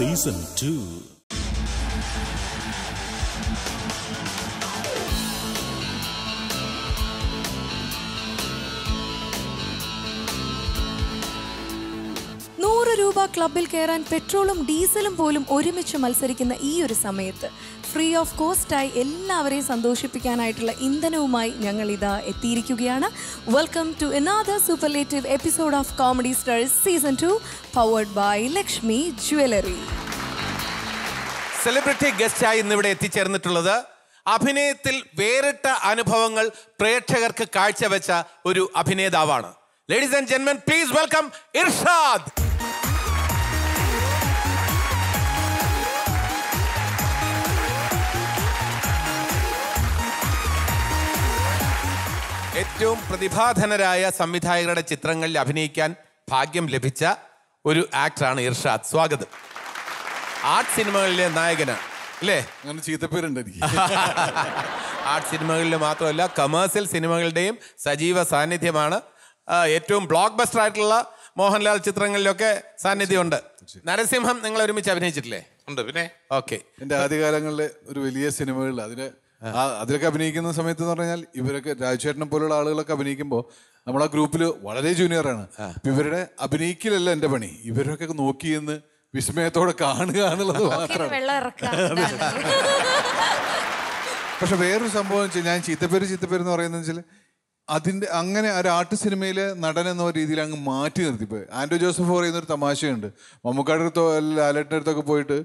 Season 2 രൂപ ക്ലബിൽ കയറാൻ പെട്രോളും ഡീസലും പോലും ഒരുമിച്ച് മത്സരിക്കുന്ന ഈ ഒരു സമയത്ത് ഫ്രീ ഓഫ് കോസ്റ്റായി എല്ലാവരെയും സന്തോഷിപ്പിക്കാനായിട്ടുള്ള ഇന്ധനവുമായി ഞങ്ങൾ ഇതാ എത്തിയിരിക്കുകയാണ് welcome to another superlative episode of comedy stars season two powered by Lakshmi jewellery celebrity ഗസ്റ്റായി ഇന്നിവിടെ എത്തിച്ചേർന്നിട്ടുള്ളത് അഭിനയത്തിൽ വേറിട്ട അനുഭവങ്ങൾ പ്രേക്ഷകർക്ക് കാഴ്ചവെച്ച ഒരു അഭിനേതാവാണ്. ലേഡീസ് ആൻഡ് ജെന്മൻ പ്ലീസ് വെൽക്കം ഇർഷാദ് ഏറ്റവും പ്രതിഭാധനരായ സംവിധായകരുടെ ചിത്രങ്ങളിൽ അഭിനയിക്കാൻ ഭാഗ്യം ലഭിച്ച ഒരു ആക്ടറാണ് ഇർഷാദ്. സ്വാഗതം. ആർട്ട് സിനിമകളിലെ നായകനാണ് അല്ലേ? അങ്ങനെ ചീത്തപ്പേരുണ്ട് എനിക്ക്. ആർട്ട് സിനിമകളിൽ മാത്രമല്ല കമേഴ്സ്യൽ സിനിമകളുടെയും സജീവ സാന്നിധ്യമാണ്. ഏറ്റവും ബ്ലോക്ക് ബസ്റ്റർ ആയിട്ടുള്ള മോഹൻലാൽ ചിത്രങ്ങളിലൊക്കെ സാന്നിധ്യമുണ്ട്. നരസിംഹം നിങ്ങൾ ഒരുമിച്ച് അഭിനയിച്ചിട്ടില്ലേ? ഉണ്ട് പിന്നെ? ഓക്കെ. എന്റെ ആദ്യകാലങ്ങളിലെ ഒരു വലിയ സിനിമകളിൽ അതിന് അതിലൊക്കെ അഭിനയിക്കുന്ന സമയത്ത് എന്ന് പറഞ്ഞാൽ ഇവരൊക്കെ രാജുചേട്ടനെ പോലുള്ള ആളുകളൊക്കെ അഭിനയിക്കുമ്പോൾ നമ്മൾ ആ ഗ്രൂപ്പിൽ വളരെ ജൂനിയറാണ് ഇവരുടെ അഭിനയിക്കലല്ല എന്റെ പണി. ഇവരൊക്കെ നോക്കി എന്ന് വിസ്മയത്തോടെ കാണുക എന്നുള്ളത് മാത്രമാണ് പക്ഷെ വേറൊരു സംഭവം വെച്ചാൽ ഞാൻ ചീത്തപ്പേര് ചീത്തപ്പേര് എന്ന് പറയുന്നത് വെച്ചാൽ അതിന്റെ അങ്ങനെ ഒരു ആർട്ട് സിനിമയിലെ നടൻ എന്ന രീതിയിൽ അങ്ങ് മാറ്റി നിർത്തിപ്പോയി ആൻഡോ ജോസഫ് പറയുന്ന ഒരു തമാശയുണ്ട്. മമ്മൂക്കാരുടെ അടുത്തോ അല്ലെങ്കിൽ ലാലേട്ടന്റെ അടുത്തൊക്കെ പോയിട്ട്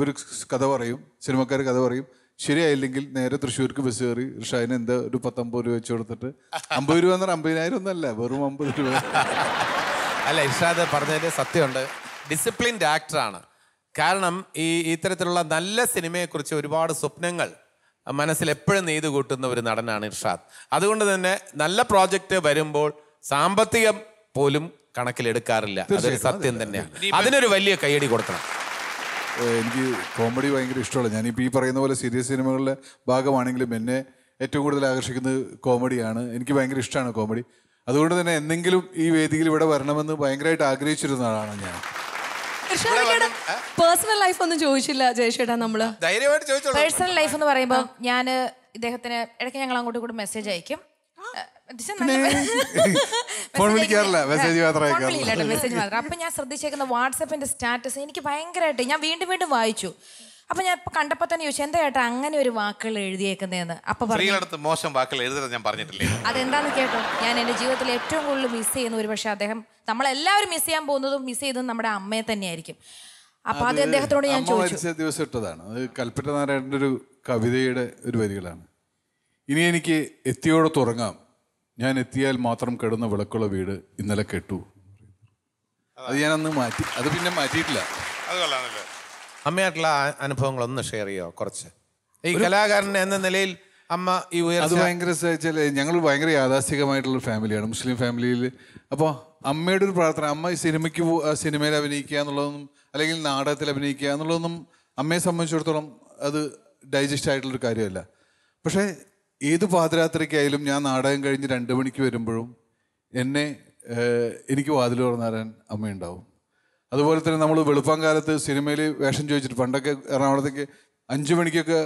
ഒരു കഥ പറയും. സിനിമക്കാർ കഥ പറയും. ശരിയായില്ലെങ്കിൽ നേരെ തൃശ്ശൂർക്ക് ബസ് കയറി ഷൈന് എന്താ ഒരു പത്തൊമ്പത് രൂപ വെച്ച് കൊടുത്തിട്ട് അമ്പത് രൂപ എന്ന് പറഞ്ഞാൽ അമ്പതിനായിരം ഒന്നല്ല വെറും അമ്പത് രൂപ. അല്ല ഇർഷാദ് പറഞ്ഞതിൽ സത്യമുണ്ട്. ഡിസിപ്ലിൻഡ് ആക്ടറാണ് കാരണം ഈ ഇത്തരത്തിലുള്ള നല്ല സിനിമയെക്കുറിച്ച് ഒരുപാട് സ്വപ്നങ്ങൾ മനസ്സിൽ എപ്പോഴും നെയ്തു കൂട്ടുന്ന ഒരു നടനാണ് ഇർഷാദ്. അതുകൊണ്ട് തന്നെ നല്ല പ്രോജക്റ്റ് വരുമ്പോൾ സാമ്പത്തികം പോലും കണക്കിലെടുക്കാറില്ല. അതൊരു സത്യം തന്നെയാണ്. അതിനൊരു വലിയ കൈയടി കൊടുക്കണം. എനിക്ക് കോമഡി ഭയങ്കര ഇഷ്ടമുള്ള ഞാനിപ്പോൾ ഈ പറയുന്ന പോലെ സീരിയസ് സിനിമകളുടെ ഭാഗമാണെങ്കിലും എന്നെ ഏറ്റവും കൂടുതൽ ആകർഷിക്കുന്നത് കോമഡിയാണ്. എനിക്ക് ഭയങ്കര ഇഷ്ടമാണ് കോമഡി. അതുകൊണ്ട് തന്നെ എന്തെങ്കിലും ഈ വേദിയിൽ ഇവിടെ വരണമെന്ന് ഭയങ്കരമായിട്ട് ആഗ്രഹിച്ചിരുന്ന ആളാണ് ഞാൻ. പേഴ്സണൽ ലൈഫ് ഒന്നും ചോദിച്ചില്ല ജയശേട്ടാ നമ്മൾ. ധൈര്യമായിട്ട് ചോദിച്ചോളൂ. പേഴ്സണൽ ലൈഫ് എന്ന് പറയുമ്പോൾ ഞാൻ ഇദ്ദേഹത്തിന് ഇടയ്ക്ക് ഞങ്ങൾ അങ്ങോട്ടും ഇങ്ങോട്ടും മെസ്സേജ് അയക്കും. ഫോൺ വിളിക്കാറില്ല, മാത്രം മെസ്സേജ് മാത്രം. അപ്പൊ ഞാൻ ശ്രദ്ധിച്ചേക്കുന്ന വാട്സപ്പിന്റെ സ്റ്റാറ്റസ് എനിക്ക് ഭയങ്കരമായിട്ട് ഞാൻ വീണ്ടും വീണ്ടും വായിച്ചു. അപ്പൊ ഞാൻ ഇപ്പൊ കണ്ടപ്പോ തന്നെ ചോദിച്ചു എന്താ ചേട്ടാ അങ്ങനെ ഒരു വാക്കുകൾ എഴുതിയേക്കുന്നതെന്ന് അപ്പൊ സ്ത്രീകളടുത്ത് മോശം വാക്കുകൾ എഴുതരുത് ഞാൻ പറഞ്ഞിട്ടില്ലേ? അതെന്താന്ന് കേട്ടോ? ഞാൻ എന്റെ ജീവിതത്തിൽ ഏറ്റവും കൂടുതൽ മിസ് ചെയ്യുന്ന ഒരു പക്ഷേ അദ്ദേഹം നമ്മളെല്ലാവരും മിസ് ചെയ്യാൻ പോകുന്നതും മിസ് ചെയ്തതും നമ്മുടെ അമ്മയെ തന്നെയായിരിക്കും. അപ്പൊ അത് അദ്ദേഹത്തോട് ഞാൻ ചോദിച്ചു. ദിവസം ഇട്ടതാണ്. അത് കൽപ്പറ്റ നാരായണന്റെ ഒരു കവിതയുടെ ഒരു വരികളാണ്. ഇനി എനിക്ക് എത്തിയോടെ തുറങ്ങാം. ഞാൻ എത്തിയാൽ മാത്രം കെടുന്ന വിളക്കുള്ള വീട് ഇന്നലെ കെട്ടു. അത് ഞാൻ അന്ന് മാറ്റി അത് പിന്നെ മാറ്റിയിട്ടില്ല. അത് കൊള്ളാമല്ലോ. അമ്മയായിട്ടുള്ള അനുഭവങ്ങളൊന്ന് ഷെയർ ചെയ്യോ കുറച്ച്? ഈ കലാകാരൻ എന്ന നിലയിൽ അമ്മ ഈ അത് ഭയങ്കര വെച്ചാൽ ഞങ്ങൾ ഭയങ്കര യാഥാസ്ഥികമായിട്ടുള്ള ഒരു ഫാമിലിയാണ് മുസ്ലിം ഫാമിലിയിൽ. അപ്പോൾ അമ്മയുടെ ഒരു പ്രാർത്ഥന അമ്മ ഈ സിനിമയ്ക്ക് സിനിമയിൽ അഭിനയിക്കുക എന്നുള്ളതൊന്നും അല്ലെങ്കിൽ നാടകത്തിൽ അഭിനയിക്കുക എന്നുള്ളതൊന്നും അമ്മയെ സംബന്ധിച്ചിടത്തോളം അത് ഡൈജസ്റ്റ് ആയിട്ടുള്ളൊരു കാര്യമല്ല. പക്ഷേ ഏത് പാതിരാത്രിക്കായാലും ഞാൻ നാടകം കഴിഞ്ഞ് രണ്ട് മണിക്ക് വരുമ്പോഴും എന്നെ എനിക്ക് വാതിൽ തുറന്നാരാൻ അമ്മയുണ്ടാവും. അതുപോലെ തന്നെ നമ്മൾ വെളുപ്പം കാലത്ത് സിനിമയിൽ വേഷം ചോദിച്ചിട്ട് പണ്ടൊക്കെ എറണാകുളത്തേക്ക് അഞ്ച് മണിക്കൊക്കെ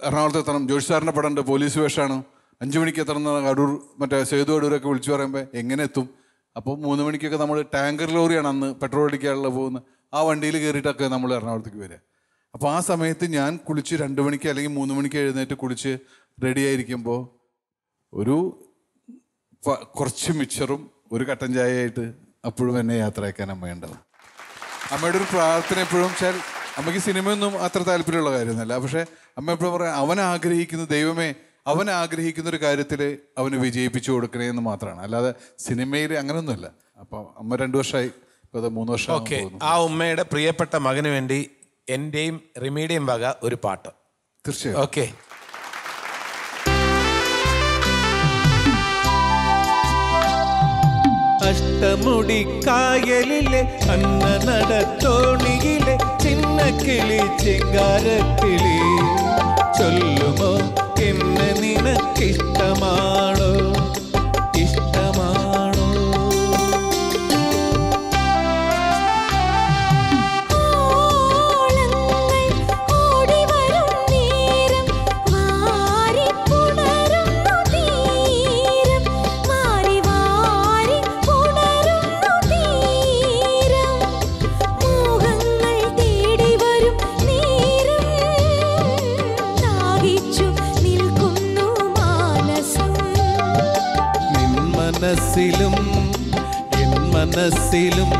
എറണാകുളത്ത് എത്തണം. ജോഷി സാറിന്റെ പടമുണ്ട് പോലീസ് വേഷമാണ് അഞ്ച് മണിക്ക് എത്തണം എന്ന് അടൂർ മറ്റേ സേതു അടൂരൊക്കെ വിളിച്ചു പറയുമ്പോൾ എങ്ങനെ എത്തും? അപ്പോൾ മൂന്ന് മണിക്കൊക്കെ നമ്മൾ ടാങ്കർ ലോറിയാണ് അന്ന് പെട്രോൾ അടിക്കാനുള്ള പോകുന്നത് ആ വണ്ടിയിൽ കയറിയിട്ടൊക്കെ നമ്മൾ എറണാകുളത്തേക്ക് വരിക അപ്പോൾ ആ സമയത്ത് ഞാൻ കുളിച്ച് രണ്ട് മണിക്ക് അല്ലെങ്കിൽ മൂന്ന് മണിക്ക് എഴുന്നേറ്റ് കുളിച്ച് റെഡി ആയിരിക്കുമ്പോൾ ഒരു കുറച്ച് മിച്ചറും ഒരു കട്ടൻ ചായയായിട്ട് അപ്പോഴും എന്നെ യാത്രയാക്കാൻ അമ്മയുണ്ടാവും അമ്മയുടെ ഒരു പ്രാർത്ഥന എപ്പോഴും വെച്ചാൽ അമ്മയ്ക്ക് സിനിമയൊന്നും അത്ര താല്പര്യമുള്ള കാര്യമൊന്നുമല്ല. പക്ഷേ അമ്മ എപ്പോഴും പറയാം അവൻ ആഗ്രഹിക്കുന്ന ദൈവമേ അവൻ ആഗ്രഹിക്കുന്ന ഒരു കാര്യത്തിൽ അവന് വിജയിപ്പിച്ചു കൊടുക്കണേ എന്ന് മാത്രമാണ്. അല്ലാതെ സിനിമയിൽ അങ്ങനെയൊന്നുമല്ല അപ്പം അമ്മ രണ്ടു വർഷമായി ഇപ്പോൾ അത് മൂന്ന് വർഷം ഓക്കെ ആ ഉമ്മയുടെ പ്രിയപ്പെട്ട മകന് വേണ്ടി എന്റെയും റിമിയുടെയും വക ഒരു പാട്ട്. തീർച്ചയായും. ഓക്കെ. അഷ്ടമുടിക്കായലിലെ അന്ന നടത്തോണിയിലെ ചിന്ന കിളി ചിങ്കാരക്കിളി. ചൊല്ലുമോ എന്നെ നിനക്കിഷ്ടമാണോ? காலத்திலும்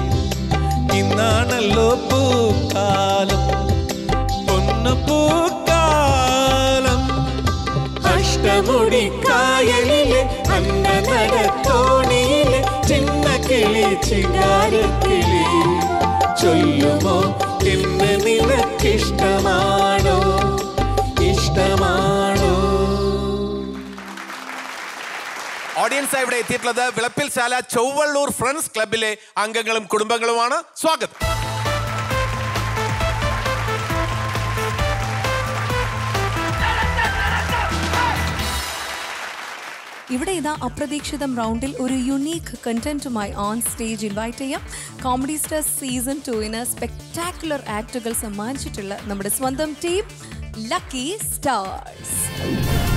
ഓഡിയൻസ് ഇവിടെ എത്തിയിട്ടുള്ളത്. വിളപ്പിൽ ശാല ചൊവ്വള്ളൂർ ഫ്രണ്ട്സ് ക്ലബിലെ അംഗങ്ങളും കുടുംബങ്ങളുമാണ്. സ്വാഗതം. ഇവിടെ ഇതാ അപ്രതീക്ഷിതം റൗണ്ടിൽ ഒരു യുണീക്ക് കണ്ടന്റുമായി ഓൺ സ്റ്റേജ് ഇൻവൈറ്റ് ചെയ്യാം. കോമഡി സ്റ്റാർ സീസൺ ടുവിന് സ്പെക്ടാക്കുലർ ആക്ടുകൾ സമ്മാനിച്ചിട്ടുള്ള നമ്മുടെ സ്വന്തം ടീം ലക്കി സ്റ്റാർസ്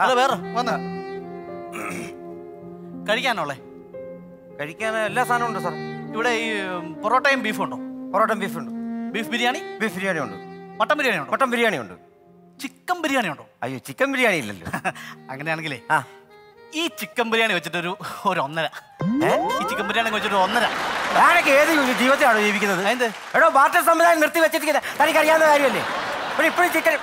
ഹലോ വേറെ. വന്ന. കഴിക്കാനുള്ളേ കഴിക്കാൻ എല്ലാ സാധനവും ഉണ്ട് സാർ. ഇവിടെ ഈ പൊറോട്ടയും ബീഫും ഉണ്ടോ? പൊറോട്ടയും ബീഫ് ഉണ്ട്. ബീഫ് ബിരിയാണി? ബീഫ് ബിരിയാണി ഉണ്ട്. മട്ടൻ ബിരിയാണി ഉണ്ട്? മട്ടൻ ബിരിയാണി ഉണ്ട്. ചിക്കൻ ബിരിയാണി ഉണ്ടോ? അയ്യോ ചിക്കൻ ബിരിയാണി ഇല്ലല്ലോ. അങ്ങനെയാണെങ്കിലേ ആ. ഈ ചിക്കൻ ബിരിയാണി വെച്ചിട്ടൊരു ഒരു ഒന്നര. ഈ ചിക്കൻ ബിരിയാണി വെച്ചിട്ട് ഒന്നര. ഞാനൊക്കെ ഏത് ജീവിതത്തിലാണോ ജീവിക്കുന്നത്? എന്ത്? എടോ ബാർട്ടർ സംവിധാനം നിർത്തി വെച്ചിരിക്കുന്നത്. തനിക്ക് അറിയാവുന്ന കാര്യമല്ലേ ഇപ്പോഴും ചിക്കൻ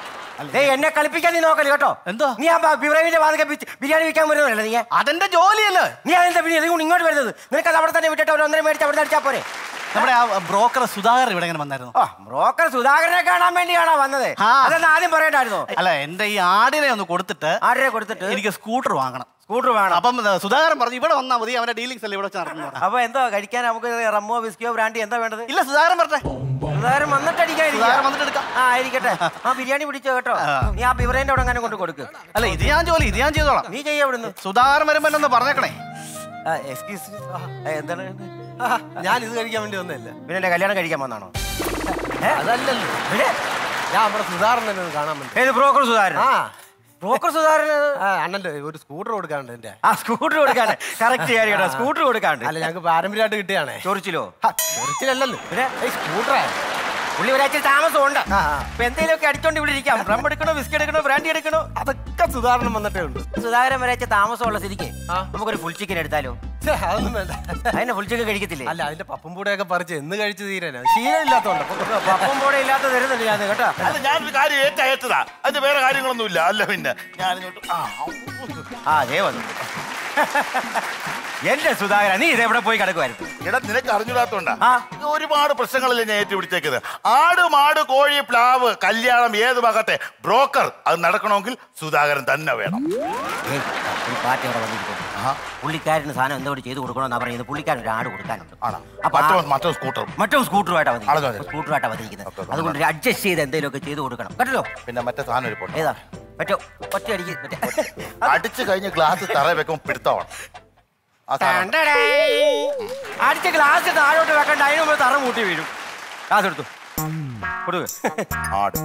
എന്നെ കളിപ്പിക്കാൻ നീ നോക്കൽ കേട്ടോ? എന്തോ? നീ ആ ബിറവിന്റെ വാതിക്കെ ബിരിയാണി വിൽക്കാൻ വരുന്നതല്ലേ നീ? അതെന്റെ ജോലിയല്ലേ? നീ അതിന്റെ പിന്നെ ഇങ്ങോട്ട് വരുന്നത്? നിനക്ക് അത് അവിടെ തന്നെ വിട്ടിട്ട് ഒരു ഒന്നര മേടിച്ച് അവിടെ അടിച്ചാ പോരെ? നമ്മുടെ ആ ബ്രോക്കർ സുധാകർ ഇവിടെ ഇങ്ങനെ വന്നായിരുന്നു? ബ്രോക്കർ സുധാകരനെ കാണാൻ വേണ്ടിയാണോ വന്നത്? അതെന്നാദ്യം അതെന്ന് ആദ്യം പറയണ്ടായിരുന്നോ? അല്ല എന്റെ ഈ ആടിനെ ഒന്ന് കൊടുത്തിട്ട് ആടിനെ കൊടുത്തിട്ട്? എനിക്ക് സ്കൂട്ടർ വാങ്ങണം. സ്കൂട്ടർ വേണം. അപ്പം സുധാകരൻ പറഞ്ഞു ഇവിടെ വന്നാൽ മതി അവന്റെ ഡീലിങ്സ് അല്ലേ ഇവിടെ വെച്ച് നടത്തുന്നത് അപ്പൊ എന്തോ കഴിക്കാൻ നമുക്ക് റമ്മോ ബിസ്കിയോ ബ്രാൻഡി എന്താ വേണ്ടത്? ഇല്ല സുധാകരൻ പറഞ്ഞേ സുധാകരൻ വന്നിട്ട് അടിക്കാൻ സുധാകരൻ വന്നിട്ട് എടുക്കാം. ആ ആയിരിക്കട്ടെ. ആ ബിരിയാണി പിടിച്ചോ കേട്ടോ? നീ ആ ബിവറേന്റെ അവിടെ അങ്ങനെ കൊണ്ട് കൊടുക്ക്. അല്ല ഇത് ഞാൻ ജോലി ഇത് ഞാൻ ചെയ്തോളാം. നീ ചെയ്യാ അവിടുന്ന്. സുധാകരൻ വരുമ്പോ എന്നൊന്ന് പറഞ്ഞേക്കണേ. എക്സ്ക്യൂസ് എന്താണ്? ഞാൻ ഇത് കഴിക്കാൻ വേണ്ടി വന്നതല്ല. പിന്നെ എന്റെ കല്യാണം കഴിക്കാൻ വന്നാണോ? അതല്ലല്ലോ. പിന്നെ? ഞാൻ നമ്മുടെ സുധാകരൻ തന്നെ കാണാൻ വേണ്ടി. ബ്രോക്കർ സുധാകരൻ? ആ. ബ്രോക്കർ സുധാകരൻ ആ അണ്ണന്റെ ഒരു സ്കൂട്ടർ കൊടുക്കാണ്ട് എന്റെ. ആ സ്കൂട്ടർ കൊടുക്കാണ്ട് കറക്റ്റ് കാര്യട്ടോ സ്കൂട്ടർ കൊടുക്കാണ്ട് അല്ല ഞങ്ങൾക്ക് പാരമ്പര്യമായിട്ട് കിട്ടിയാണേ ചോറിച്ചിലോ? ചെറിച്ചിലല്ലെന്ന് പിന്നെ സ്കൂട്ടറാ. പുള്ളി ഒരാഴ്ച താമസം ഉണ്ട് അപ്പൊ എന്തെങ്കിലുമൊക്കെ അടിച്ചോണ്ട് ഇവിടെ ഇരിക്കാം. റം എടുക്കണോ ബിസ്ക്കറ്റ് എടുക്കണോ ബ്രാൻഡി എടുക്കണോ? അതൊക്കെ സുധാകരൻ വന്നിട്ടേ ഉണ്ട് സുധാകരൻ ഒരാഴ്ച ഉള്ള സ്ഥിതിക്ക് നമുക്കൊരു ഫുൾ ചിക്കൻ എടുത്താലോ? അതൊന്നും വേണ്ട. അതിനെ ഫുൾ ചിക്കൻ കഴിക്കത്തില്ലേ? അല്ല അതിന്റെ പപ്പും പൂടെയൊക്കെ പറിച്ച് എന്ന് കഴിച്ച് തീരാനാ ശീലമില്ലാത്തോണ്ട്. പപ്പും പൂടെ ഇല്ലാത്ത തരുന്നുണ്ട് ഞാൻ കേട്ടോ. അത് ഞാൻ കാര്യം ഏറ്റയച്ചതാ. അതിന്റെ വേറെ കാര്യങ്ങളൊന്നും ഇല്ല അല്ല പിന്നെ ഞാനിങ്ങോട്ട് ആ ആ അതേ വന്നു. എന്റെ സുധാകര നീ ഇതെവിടെ പോയി കിടക്കുമായിരുന്നു എടാ നിനക്ക് അറിഞ്ഞിടാത്തോണ്ടാ ഒരുപാട് പ്രശ്നങ്ങളല്ലേ ഞാൻ ഏറ്റുപിടിച്ചേക്കുന്നത് ആട് മാട് കോഴി പ്ലാവ് കല്യാണം ഏത് ഭാഗത്തെ ബ്രോക്കർ അത് നടക്കണമെങ്കിൽ സുധാകരൻ തന്നെ വേണം. പാർട്ടി അവിടെ വന്നിരിക്കുന്നു. പുള്ളിക്കാരന് സാധനം എന്തോട് ചെയ്ത് കൊടുക്കണമെന്നാ പറയുന്നത്. പുള്ളിക്കാരൻ ഒരു ആട് കൊടുക്കാനുണ്ട്. മറ്റോ സ്കൂട്ടർ മറ്റോ സ്കൂട്ടറുമായിട്ടാ അതെ, അതെ. വന്നിരിക്കുന്നത്. അതുകൊണ്ട് അഡ്ജസ്റ്റ് ചെയ്ത് എന്തെങ്കിലുമൊക്കെ ചെയ്ത് കൊടുക്കണം. കേട്ടല്ലോ? പിന്നെ മറ്റേ സാധനം ഏതാ? പറ്റോ? ഒറ്റ അടിക്ക് മറ്റേ. അടിച്ചു കഴിഞ്ഞ് ഗ്ലാസ് തറ. വെക്കുമ്പോൾ പിടുത്തമാണ്. അടിച്ച ഗ്ലാസ് താഴോട്ട് വെക്കണ്ട അതിന് മുമ്പ് തറ മൂട്ടി വീഴും. ഗ്ലാസ് എടുത്തു. കൊടുക്ക്. ആട്.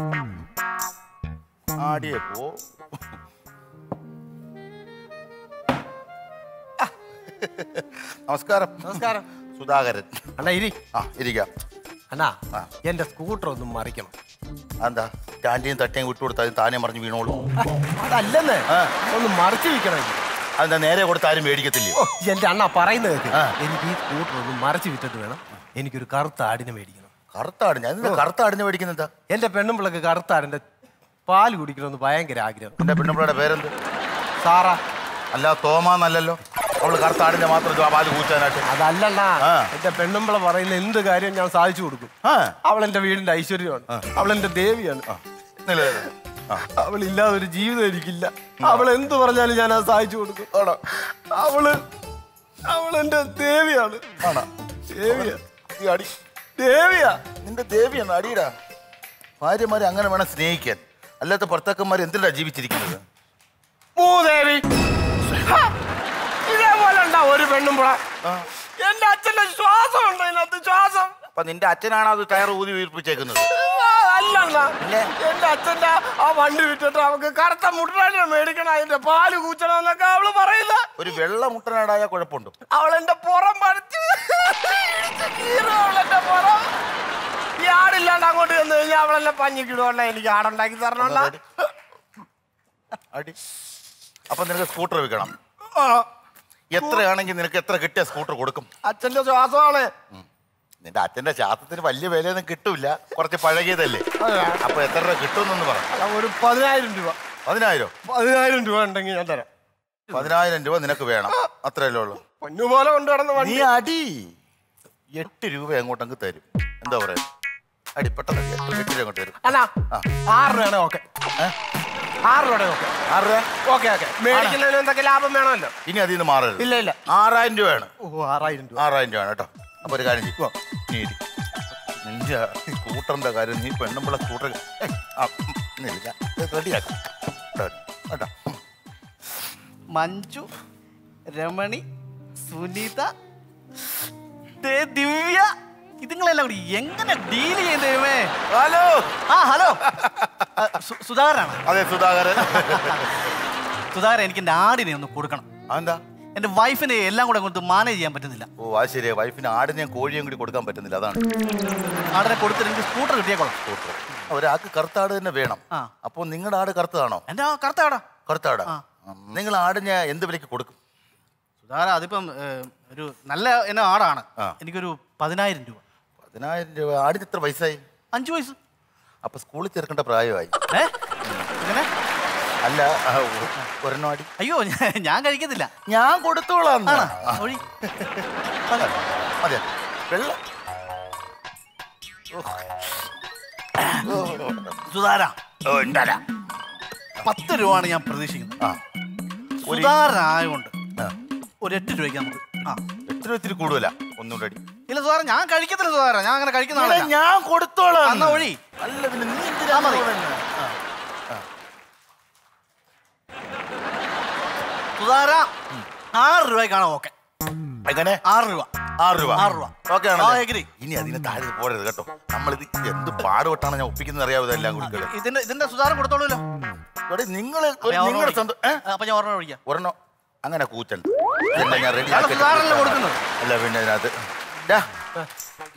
ആടിയെ പോ. നമസ്കാരം. നമസ്കാരം. സുധാകരൻ. അല്ല ഇരി. ആ ഇരിക്കാം. അണ്ണാ എന്റെ സ്കൂട്ടർ ഒന്നും മറിക്കണം. എന്താ സ്റ്റാൻഡിയും തട്ടിയും വിട്ടുകൊടുത്താൽ താനെ മറിഞ്ഞ് വീണോളൂ. അതല്ലെന്ന്. ഒന്ന് മറിച്ച് വിൽക്കണം എനിക്ക്. അതെന്താ നേരെ കൊടുത്താലും മേടിക്കത്തില്ലേ? എന്റെ അണ്ണ പറയുന്നത്. എനിക്ക് ഈ സ്കൂട്ടർ ഒന്ന് മറിച്ച് വിറ്റിട്ട് വേണം. എനിക്കൊരു കറുത്ത ആടിനെ മേടിക്കണം. കറുത്ത എന്താ കറുത്ത ആടിനെ മേടിക്കുന്നത് എന്താ എന്റെ പെണ്ണുമ്പിളക്ക് കറുത്ത ആടിന്റെ പാൽ കുടിക്കണമെന്ന് ഭയങ്കര ആഗ്രഹം. എന്റെ പെണ്ണുമ്പിളയുടെ പേരെന്ത്? സാറാ. അല്ല തോമാന്നല്ലല്ലോ. അവൾ കർത്താടിന്റെ മാത്രം പാൽ കൂച്ചാനായിട്ട്. അതല്ല എന്റെ പെണ്ണുമ്പള പറയുന്ന എന്ത് കാര്യം ഞാൻ സാധിച്ചു കൊടുക്കും. അവൾ എന്റെ വീടിന്റെ ഐശ്വര്യമാണ്. അവൾ എന്റെ ദേവിയാണ്. അവളില്ലാതെ ഒരു ജീവിതം എനിക്കില്ല. അവൾ എന്ത് പറഞ്ഞാലും ഞാൻ അത് സാധിച്ചു കൊടുക്കും. അവൾ അവളെന്റെ ദേവിയാണ്. ആണോ? ദേവിയാ. നീ അടി. ദേവിയാ. നിന്റെ ദേവിയാണ് അടിയിടാ. ഭാര്യമാരെ അങ്ങനെ വേണം സ്നേഹിക്കാൻ. അല്ലാത്ത ഭർത്താക്കന്മാർ എന്തിനാ ജീവിച്ചിരിക്കുന്നത്? മൂദേവി. ഹാ! ഒരു പെണ്ണും പോടാ എന്റെ അച്ഛന്റെ ശ്വാസം ഉണ്ട് അതിനകത്ത് ശ്വാസം. അപ്പൊ നിന്റെ അച്ഛനാണ് അത് ടയർ ഊതി വീർപ്പിച്ചേക്കുന്നത്? അല്ലല്ല എന്റെ അച്ഛന്റെ ആ വണ്ടി വിറ്റിട്ട് അവക്ക് കറുത്ത മുട്ടനെ മേടിക്കണം അതിന്റെ പാൽ കൂച്ചണം എന്നൊക്കെ അവൾ പറയില്ല ഒരു വെള്ള മുട്ടനാടായ കുഴപ്പമുണ്ട്? അവളെന്റെ പുറം പറിച്ച് അവളെന്റെ പുറം. ഈ ആടില്ലാണ്ട് അങ്ങോട്ട് ചെന്ന് കഴിഞ്ഞാൽ അവളെല്ലാം പഞ്ഞിക്കിടുവല്ല എനിക്ക് ആടുണ്ടാക്കി തരണമല്ല അടി അപ്പൊ നിനക്ക് സ്കൂട്ടർ വിൽക്കണം എത്രയാണെങ്കിൽ നിനക്ക് എത്ര കിട്ടിയ സ്കൂട്ടർ കൊടുക്കും? അച്ഛന്റെ ശ്വാസമാണ്. നിന്റെ അച്ഛന്റെ ശാസ്ത്രത്തിന് വലിയ വിലയൊന്നും കിട്ടൂല. കുറച്ച് പഴകിയതല്ലേ? അപ്പൊ എത്ര രൂപ കിട്ടുമെന്നൊന്ന് പറ. ഒരു പതിനായിരം രൂപ. പതിനായിരം? പതിനായിരം രൂപ ഉണ്ടെങ്കിൽ ഞാൻ തരാം. പതിനായിരം രൂപ നിനക്ക് വേണം. അത്രയല്ലേ ഉള്ളൂ. പൊന്നുപോലെ കൊണ്ടു നടന്ന നീ അടി. എട്ട് രൂപ അങ്ങോട്ടങ്ങ് തരും. എന്താ പറയാ? അടി പെട്ടെന്ന് എട്ട് രൂപ അങ്ങോട്ട് തരും. ആറ് രൂപയാണ് ഓക്കെ. ആറ് രൂപ ആറ് രൂപ ഓക്കെ ഓക്കെ. മേടിക്കുന്നതിന് എന്തൊക്കെ ലാഭം വേണമല്ലോ? ഇനി അതിൽ നിന്ന് മാറരുത്. ഇല്ല ഇല്ല. ആറായിരം രൂപയാണ് ഓ ആറായിരം രൂപ. ആറായിരം രൂപയാണ് കേട്ടോ. അപ്പൊ ഒരു കാര്യം ചെയ്യും. നീ. നിന്റെ സ്കൂട്ടറിന്റെ കാര്യം നീ പെണ്ണുമ്പള സ്കൂട്ടർ റെഡിയാക്കാം. കേട്ടോ. മഞ്ജു രമണി സുനിത ദിവ്യ. ഇതുങ്ങളെല്ലാം കൂടി എങ്ങനെ ഡീൽ ചെയ്യുന്നേ ഹലോ. ആ ഹലോ. സുധാകരാണ്. അതെ സുധാകരൻ. സുധാകരൻ എനിക്ക് ആടിനെ ഒന്ന് കൊടുക്കണം. അതെന്താ? എന്റെ വൈഫിനെ എല്ലാം കൂടെ കൊണ്ട് മാനേജ് ചെയ്യാൻ പറ്റുന്നില്ല. ഓ ആ ശരി വൈഫിന് ആടിനെയും കോഴിയും കൂടി കൊടുക്കാൻ പറ്റുന്നില്ല അതാണ്. ആടിനെ കൊടുത്തിട്ട് എനിക്ക് സ്കൂട്ടർ കിട്ടിയേക്കോളാം. സ്കൂട്ടർ. ഒരാൾക്ക് കറുത്ത ആട് തന്നെ വേണം. അപ്പോൾ നിങ്ങളുടെ ആട് കറുത്തതാണോ? എന്റെ കറുത്ത ആടാ കറുത്ത ആടാ നിങ്ങൾ ആടിനെ എന്ത് വിലയ്ക്ക് കൊടുക്കും? സുധാകര അതിപ്പം ഒരു നല്ല എന്നെ ആടാണ്. എനിക്കൊരു പതിനായിരം രൂപ. പതിനായിരം രൂപ. ആടിന് എത്ര വയസ്സായി? അഞ്ചു വയസ്സ്. അപ്പൊ സ്കൂളിൽ ചേർക്കേണ്ട പ്രായമായി. അല്ല ഒരെണ്ണമാടി. അയ്യോ ഞാൻ- കഴിക്കത്തില്ല. ഞാൻ കൊടുത്തോളാം. അതെ. വെള്ളം സുധാര. പത്ത് രൂപയാണ് ഞാൻ പ്രതീക്ഷിക്കുന്നത്. ആ. ഒരു- സുധാകരനായതുകൊണ്ട് ആ. ഒരു എട്ട് രൂപയ്ക്ക് നമുക്ക് ആ. രൂപ ഇത്തിരി കൂടുതലാ. ഒന്നുകൂടെ അടി. ഇല്ല സുധാര ഞാൻ കഴിക്കത്തില്ല സുധാര ഞാൻ അങ്ങനെ കഴിക്കുന്ന. ഞാൻ കൊടുത്തോളാം എന്നാ ഒഴി. അല്ല പിന്നെ നീ എന്തിനാ ആ, മതി. കൊടുക്കുന്നെ? സുധാര ആറ് രൂപയ്ക്കാണ് ഓക്കെ എങ്ങനെ ആറ് രൂപ ആറ് രൂപ ആറ് രൂപ. ഓക്കെ ആണോ. ഇനി അതിന് താഴെ പോരരുത് കേട്ടോ നമ്മളിത് എന്ത് പാടുപെട്ടാണ് ഞാൻ ഒപ്പിക്കുന്നത് അറിയാവുന്ന എല്ലാം കൂടി കേട്ടോ. ഇതിന്റെ ഇതിന്റെ സുധാരം കൊടുത്തോളൂല്ലോ നിങ്ങൾ നിങ്ങൾ നിങ്ങളുടെ സ്വന്തം അപ്പൊ ഞാൻ ഒരെണ്ണം ഒഴിക്കാം ഒരെണ്ണം അങ്ങനെ കൂച്ചൽ ഞാൻ റെഡി? അല്ല പിന്നെ അതിനകത്ത്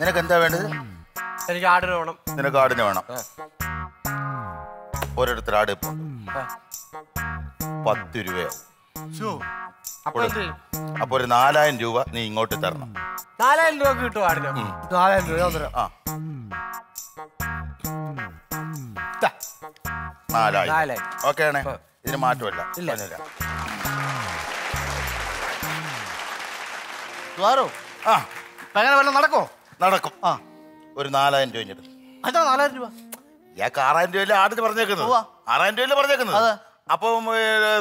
നിനക്ക് എന്താ വേണ്ടത്? എനിക്ക് ആടിന് വേണം. നിനക്ക് ആടിന് വേണം. ഓരോരുത്തർ ആട് ഇപ്പൊ. പത്ത് രൂപയാവും. അപ്പൊ ഒരു നാലായിരം രൂപ നീ ഇങ്ങോട്ട് തരണം. നാലായിരം രൂപ കിട്ടും ആടിന്? നാലായിരം രൂപ ആ. നാലായിരം. നാലായിരം. ഓക്കെ ആണേ. ഇതിന് മാറ്റമല്ല. ഇല്ല. ആ. എങ്ങനെ വല്ലതും നടക്കോ നടക്കും. ആ. ഒരു നാലായിരം രൂപ ഇങ്ങോട്ട് അതാ നാലായിരം രൂപ. ഇയാൾക്ക് ആറായിരം രൂപയല്ലേ ആദ്യം പറഞ്ഞേക്കുന്നത്. ആറായിരം രൂപയല്ലേ പറഞ്ഞേക്കുന്നത്. അപ്പം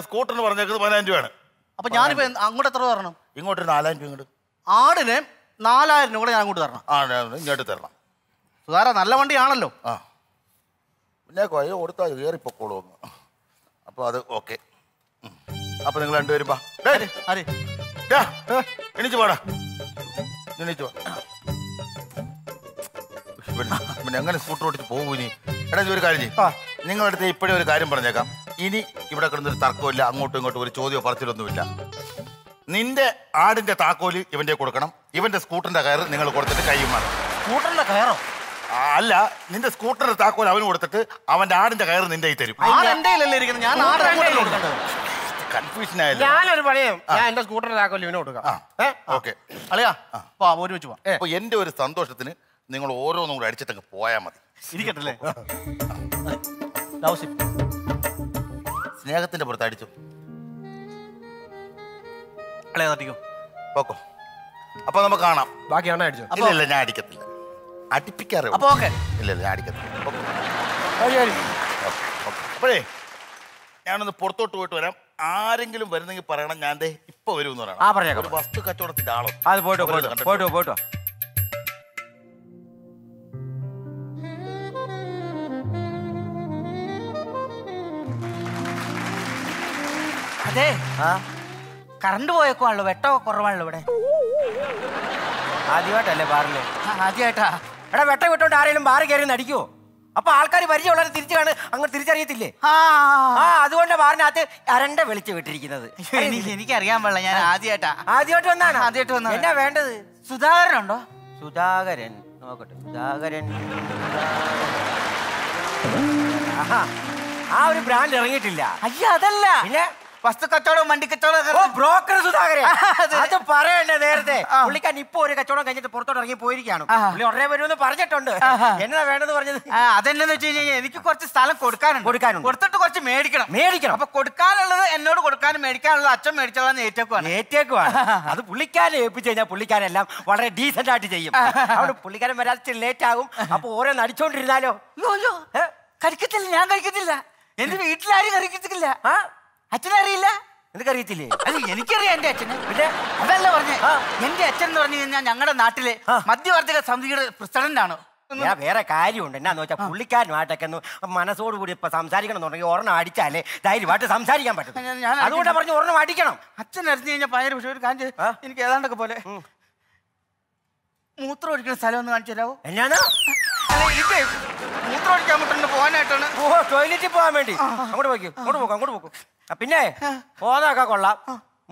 സ്കൂട്ടറിന് പറഞ്ഞേക്കുന്നത് പതിനായിരം രൂപയാണ്. അപ്പൊ ഞാനിപ്പോ അങ്ങോട്ട് എത്ര തരണം? ഇങ്ങോട്ട് ഒരു നാലായിരം രൂപ ഇങ്ങോട്ട് ആടിന് നാലായിരം രൂപ കൂടെ ഞാൻ അങ്ങോട്ട് തരണം. ആ ഞാൻ ഇങ്ങോട്ട് തരണം. സുധാര നല്ല വണ്ടിയാണല്ലോ. ആ. പിന്നെ കൊയ്യ കൊടുത്താൽ കയറിപ്പോക്കോളൂ ഒന്ന് അപ്പോൾ അത് ഓക്കെ. അപ്പോൾ നിങ്ങൾ രണ്ടുപേരും പാ എനിക്ക് പാടാ. എണീച്ച് പിന്നെ എങ്ങനെ സ്കൂട്ടർ ഓടിച്ച് പോകും ഇനി? എടാ ഇത് ഒരു കാര്യം ചെയ്യും. നിങ്ങളുടെ അടുത്ത് ഇപ്പോഴേ ഒരു കാര്യം പറഞ്ഞേക്കാം. ഇനി ഇവിടെ കിടന്നൊരു തർക്കമില്ല അങ്ങോട്ടും ഇങ്ങോട്ടും ഒരു ചോദ്യമോ പറച്ചിലൊന്നുമില്ല. നിന്റെ ആടിന്റെ താക്കോൽ ഇവന്റെ കൊടുക്കണം. ഇവന്റെ സ്കൂട്ടറിന്റെ കയറ് നിങ്ങൾ കൊടുത്തിട്ട് കൈയും മാറും സ്കൂട്ടറിന്റെ കയറോ? അല്ല നിന്റെ സ്കൂട്ടറിന്റെ താക്കോൽ അവന് കൊടുത്തിട്ട് അവന്റെ ആടിന്റെ കയറ് നിന്റെ തരും. ഞാൻ ആട് അങ്ങോട്ടല്ലേ കൊടുക്കേണ്ടത് കൺഫ്യൂഷൻ ആയല്ലോ ഞാനൊരു പണിയും ഞാൻ എന്റെ സ്കൂട്ടറിന്റെ താക്കോൽ ഇവനെ കൊടുക്കാം? ഓക്കെ. അളിയാ വാ ഒരുമിച്ച് പോവാം. അപ്പൊ എന്റെ ഒരു സന്തോഷത്തിന് നിങ്ങൾ ഓരോന്നും കൂടെ അടിച്ചിട്ടങ്ങ് പോയാൽ മതി. ഇരിക്കട്ടല്ലേ? സ്നേഹത്തിന്റെ പുറത്ത് അടിച്ചു. അളിയാ തട്ടിക്കോ. പോക്കോ. അപ്പൊ നമുക്ക് കാണാം. ബാക്കി അടിച്ചു. ഇല്ല ഇല്ല ഞാൻ അടിക്കത്തില്ല. അടിപ്പിക്കാറ് അപ്പൊ ഓക്കെ. ഇല്ല ഇല്ല ഞാൻ അടിക്കത്തില്ല. അപ്പോഴേ ഞാനൊന്ന് പുറത്തോട്ട് പോയിട്ട് വരാം. ആരെങ്കിലും വരുന്നെങ്കിൽ പറയണം ഞാൻ ദേ ഇപ്പൊ വരും എന്ന് ആ, പറഞ്ഞേക്കാം. ഒരു വസ്തു കച്ചവടത്തിന്റെ ആളോ? അത് പോയിട്ട് പോയിട്ടോ പോയിട്ടോ പോയിട്ട്. അതെ. ആ? കറണ്ട് പോയേക്കുവാണല്ലോ വെട്ടമൊക്കെ കുറവാണല്ലോ ഇവിടെ. ആദ്യമായിട്ടല്ലേ ബാറിൽ ആ, ആദ്യമായിട്ടാ. എടാ വെട്ട വിട്ടോണ്ട് ആരെങ്കിലും മാറി കയറി നടിക്കുവോ അപ്പൊ ആൾക്കാർ പരിചയമുള്ളവരെ തിരിച്ചു കാണു അങ്ങ് തിരിച്ചറിയത്തില്ലേ? ആ. അതുകൊണ്ട് ബാറിനകത്ത് അരണ്ട വെളിച്ച് വിട്ടിരിക്കുന്നത് എനിക്ക് എനിക്കറിയാൻ പാടില്ല. ഞാൻ ആദ്യമായിട്ടാ. ആദ്യമായിട്ട് വന്നാണ്? ആദ്യമായിട്ട് വന്നത്. എന്നാ വേണ്ടത്? സുധാകരൻ ഉണ്ടോ സുധാകരൻ. നോക്കട്ടെ. സുധാകരൻ. ആ ഒരു ബ്രാൻഡ് ഇറങ്ങിയിട്ടില്ല. അയ്യ അതല്ല. പിന്നെ? വസ്തു കച്ചവടം വണ്ടി കച്ചവടം ഓ ബ്രോക്കർ സുധാകരൻ. അത്. പറയണ്ടേ നേരത്തെ? പുള്ളിക്കാൻ ഇപ്പൊ ഒരു കച്ചവടം കഴിഞ്ഞിട്ട് പുറത്തോട്ട് ഇറങ്ങി പോയിരിക്കാണ് പുള്ളി ഉടനെ വരുമെന്ന് പറഞ്ഞിട്ടുണ്ട്. എന്നാ വേണ്ടെന്ന് പറഞ്ഞത്? അതെന്നു വെച്ച് കഴിഞ്ഞാൽ എനിക്ക് കുറച്ച് സ്ഥലം കൊടുക്കാനുണ്ട്. കൊടുക്കാനും കൊടുത്തിട്ട് കുറച്ച് മേടിക്കണം. മേടിക്കണം. അപ്പൊ കൊടുക്കാനുള്ളത് എന്നോട് കൊടുക്കാനും മേടിക്കാനുള്ളത് അച്ഛൻ മേടിച്ചതാണ് ഏറ്റേക്കുവാണ്. ഏറ്റേക്കുവാണ്. അത് പുള്ളിക്കാരെ ഏൽപ്പിച്ചു കഴിഞ്ഞാൽ പുള്ളിക്കാരെല്ലാം വളരെ ഡീസന്റ് ആയിട്ട് ചെയ്യും. അവിടെ പുള്ളിക്കാരൻ വരാതെ ലേറ്റ് ആകും. അപ്പൊ ഓരോന്ന് നടിച്ചോണ്ടിരുന്നാലോ. കഴിക്കത്തില്ല ഞാൻ കഴിക്കത്തില്ല എന്റെ വീട്ടിലാരും കഴിക്കത്തില്ല ആ? അച്ഛനറിയില്ല? അറിയത്തില്ലേ അത് എനിക്കറിയാം എന്റെ അച്ഛന്. പിന്നെ അതല്ല പറഞ്ഞേ. എന്റെ അച്ഛൻ എന്ന് പറഞ്ഞു കഴിഞ്ഞാൽ ഞങ്ങളുടെ നാട്ടിലെ മധ്യവർത്തക സമിതിയുടെ പ്രസിഡന്റ് ആണ് ഞാൻ വേറെ കാര്യമുണ്ട്. എന്നാന്ന് വെച്ചാൽ പുള്ളിക്കാരനുമായിട്ടൊക്കെ ഒന്ന് മനസ്സോടുകൂടി ഇപ്പൊ സംസാരിക്കണം എന്നുണ്ടെങ്കിൽ ഒരെണ്ണം അടിച്ചാലേ ധൈര്യമായിട്ട് സംസാരിക്കാൻ പറ്റും. ഞാൻ പറഞ്ഞു ഒരെണ്ണം അടിക്കണം. അച്ഛൻ അറിഞ്ഞു കഴിഞ്ഞാൽ ഭയങ്കര പക്ഷേ ഒരു കാഞ്ച് എനിക്ക് ഏതാണ്ടൊക്കെ പോലെ മൂത്രം ഒഴിക്കുന്ന സ്ഥലം ഒന്ന് കാണിച്ചു തരാമോ എന്നാണ്? മൂത്രം ഒഴിക്കാൻ അങ്ങോട്ടുണ്ട് പോകാനായിട്ടാണ്. ഓ ടോയ്ലറ്റിൽ പോകാൻ വേണ്ടി. അങ്ങോട്ട് പോയിക്കോ അങ്ങോട്ട് പോക്കാം അങ്ങോട്ട് പോക്കും പിന്നെ പോകാനൊക്കെ കൊള്ളാം.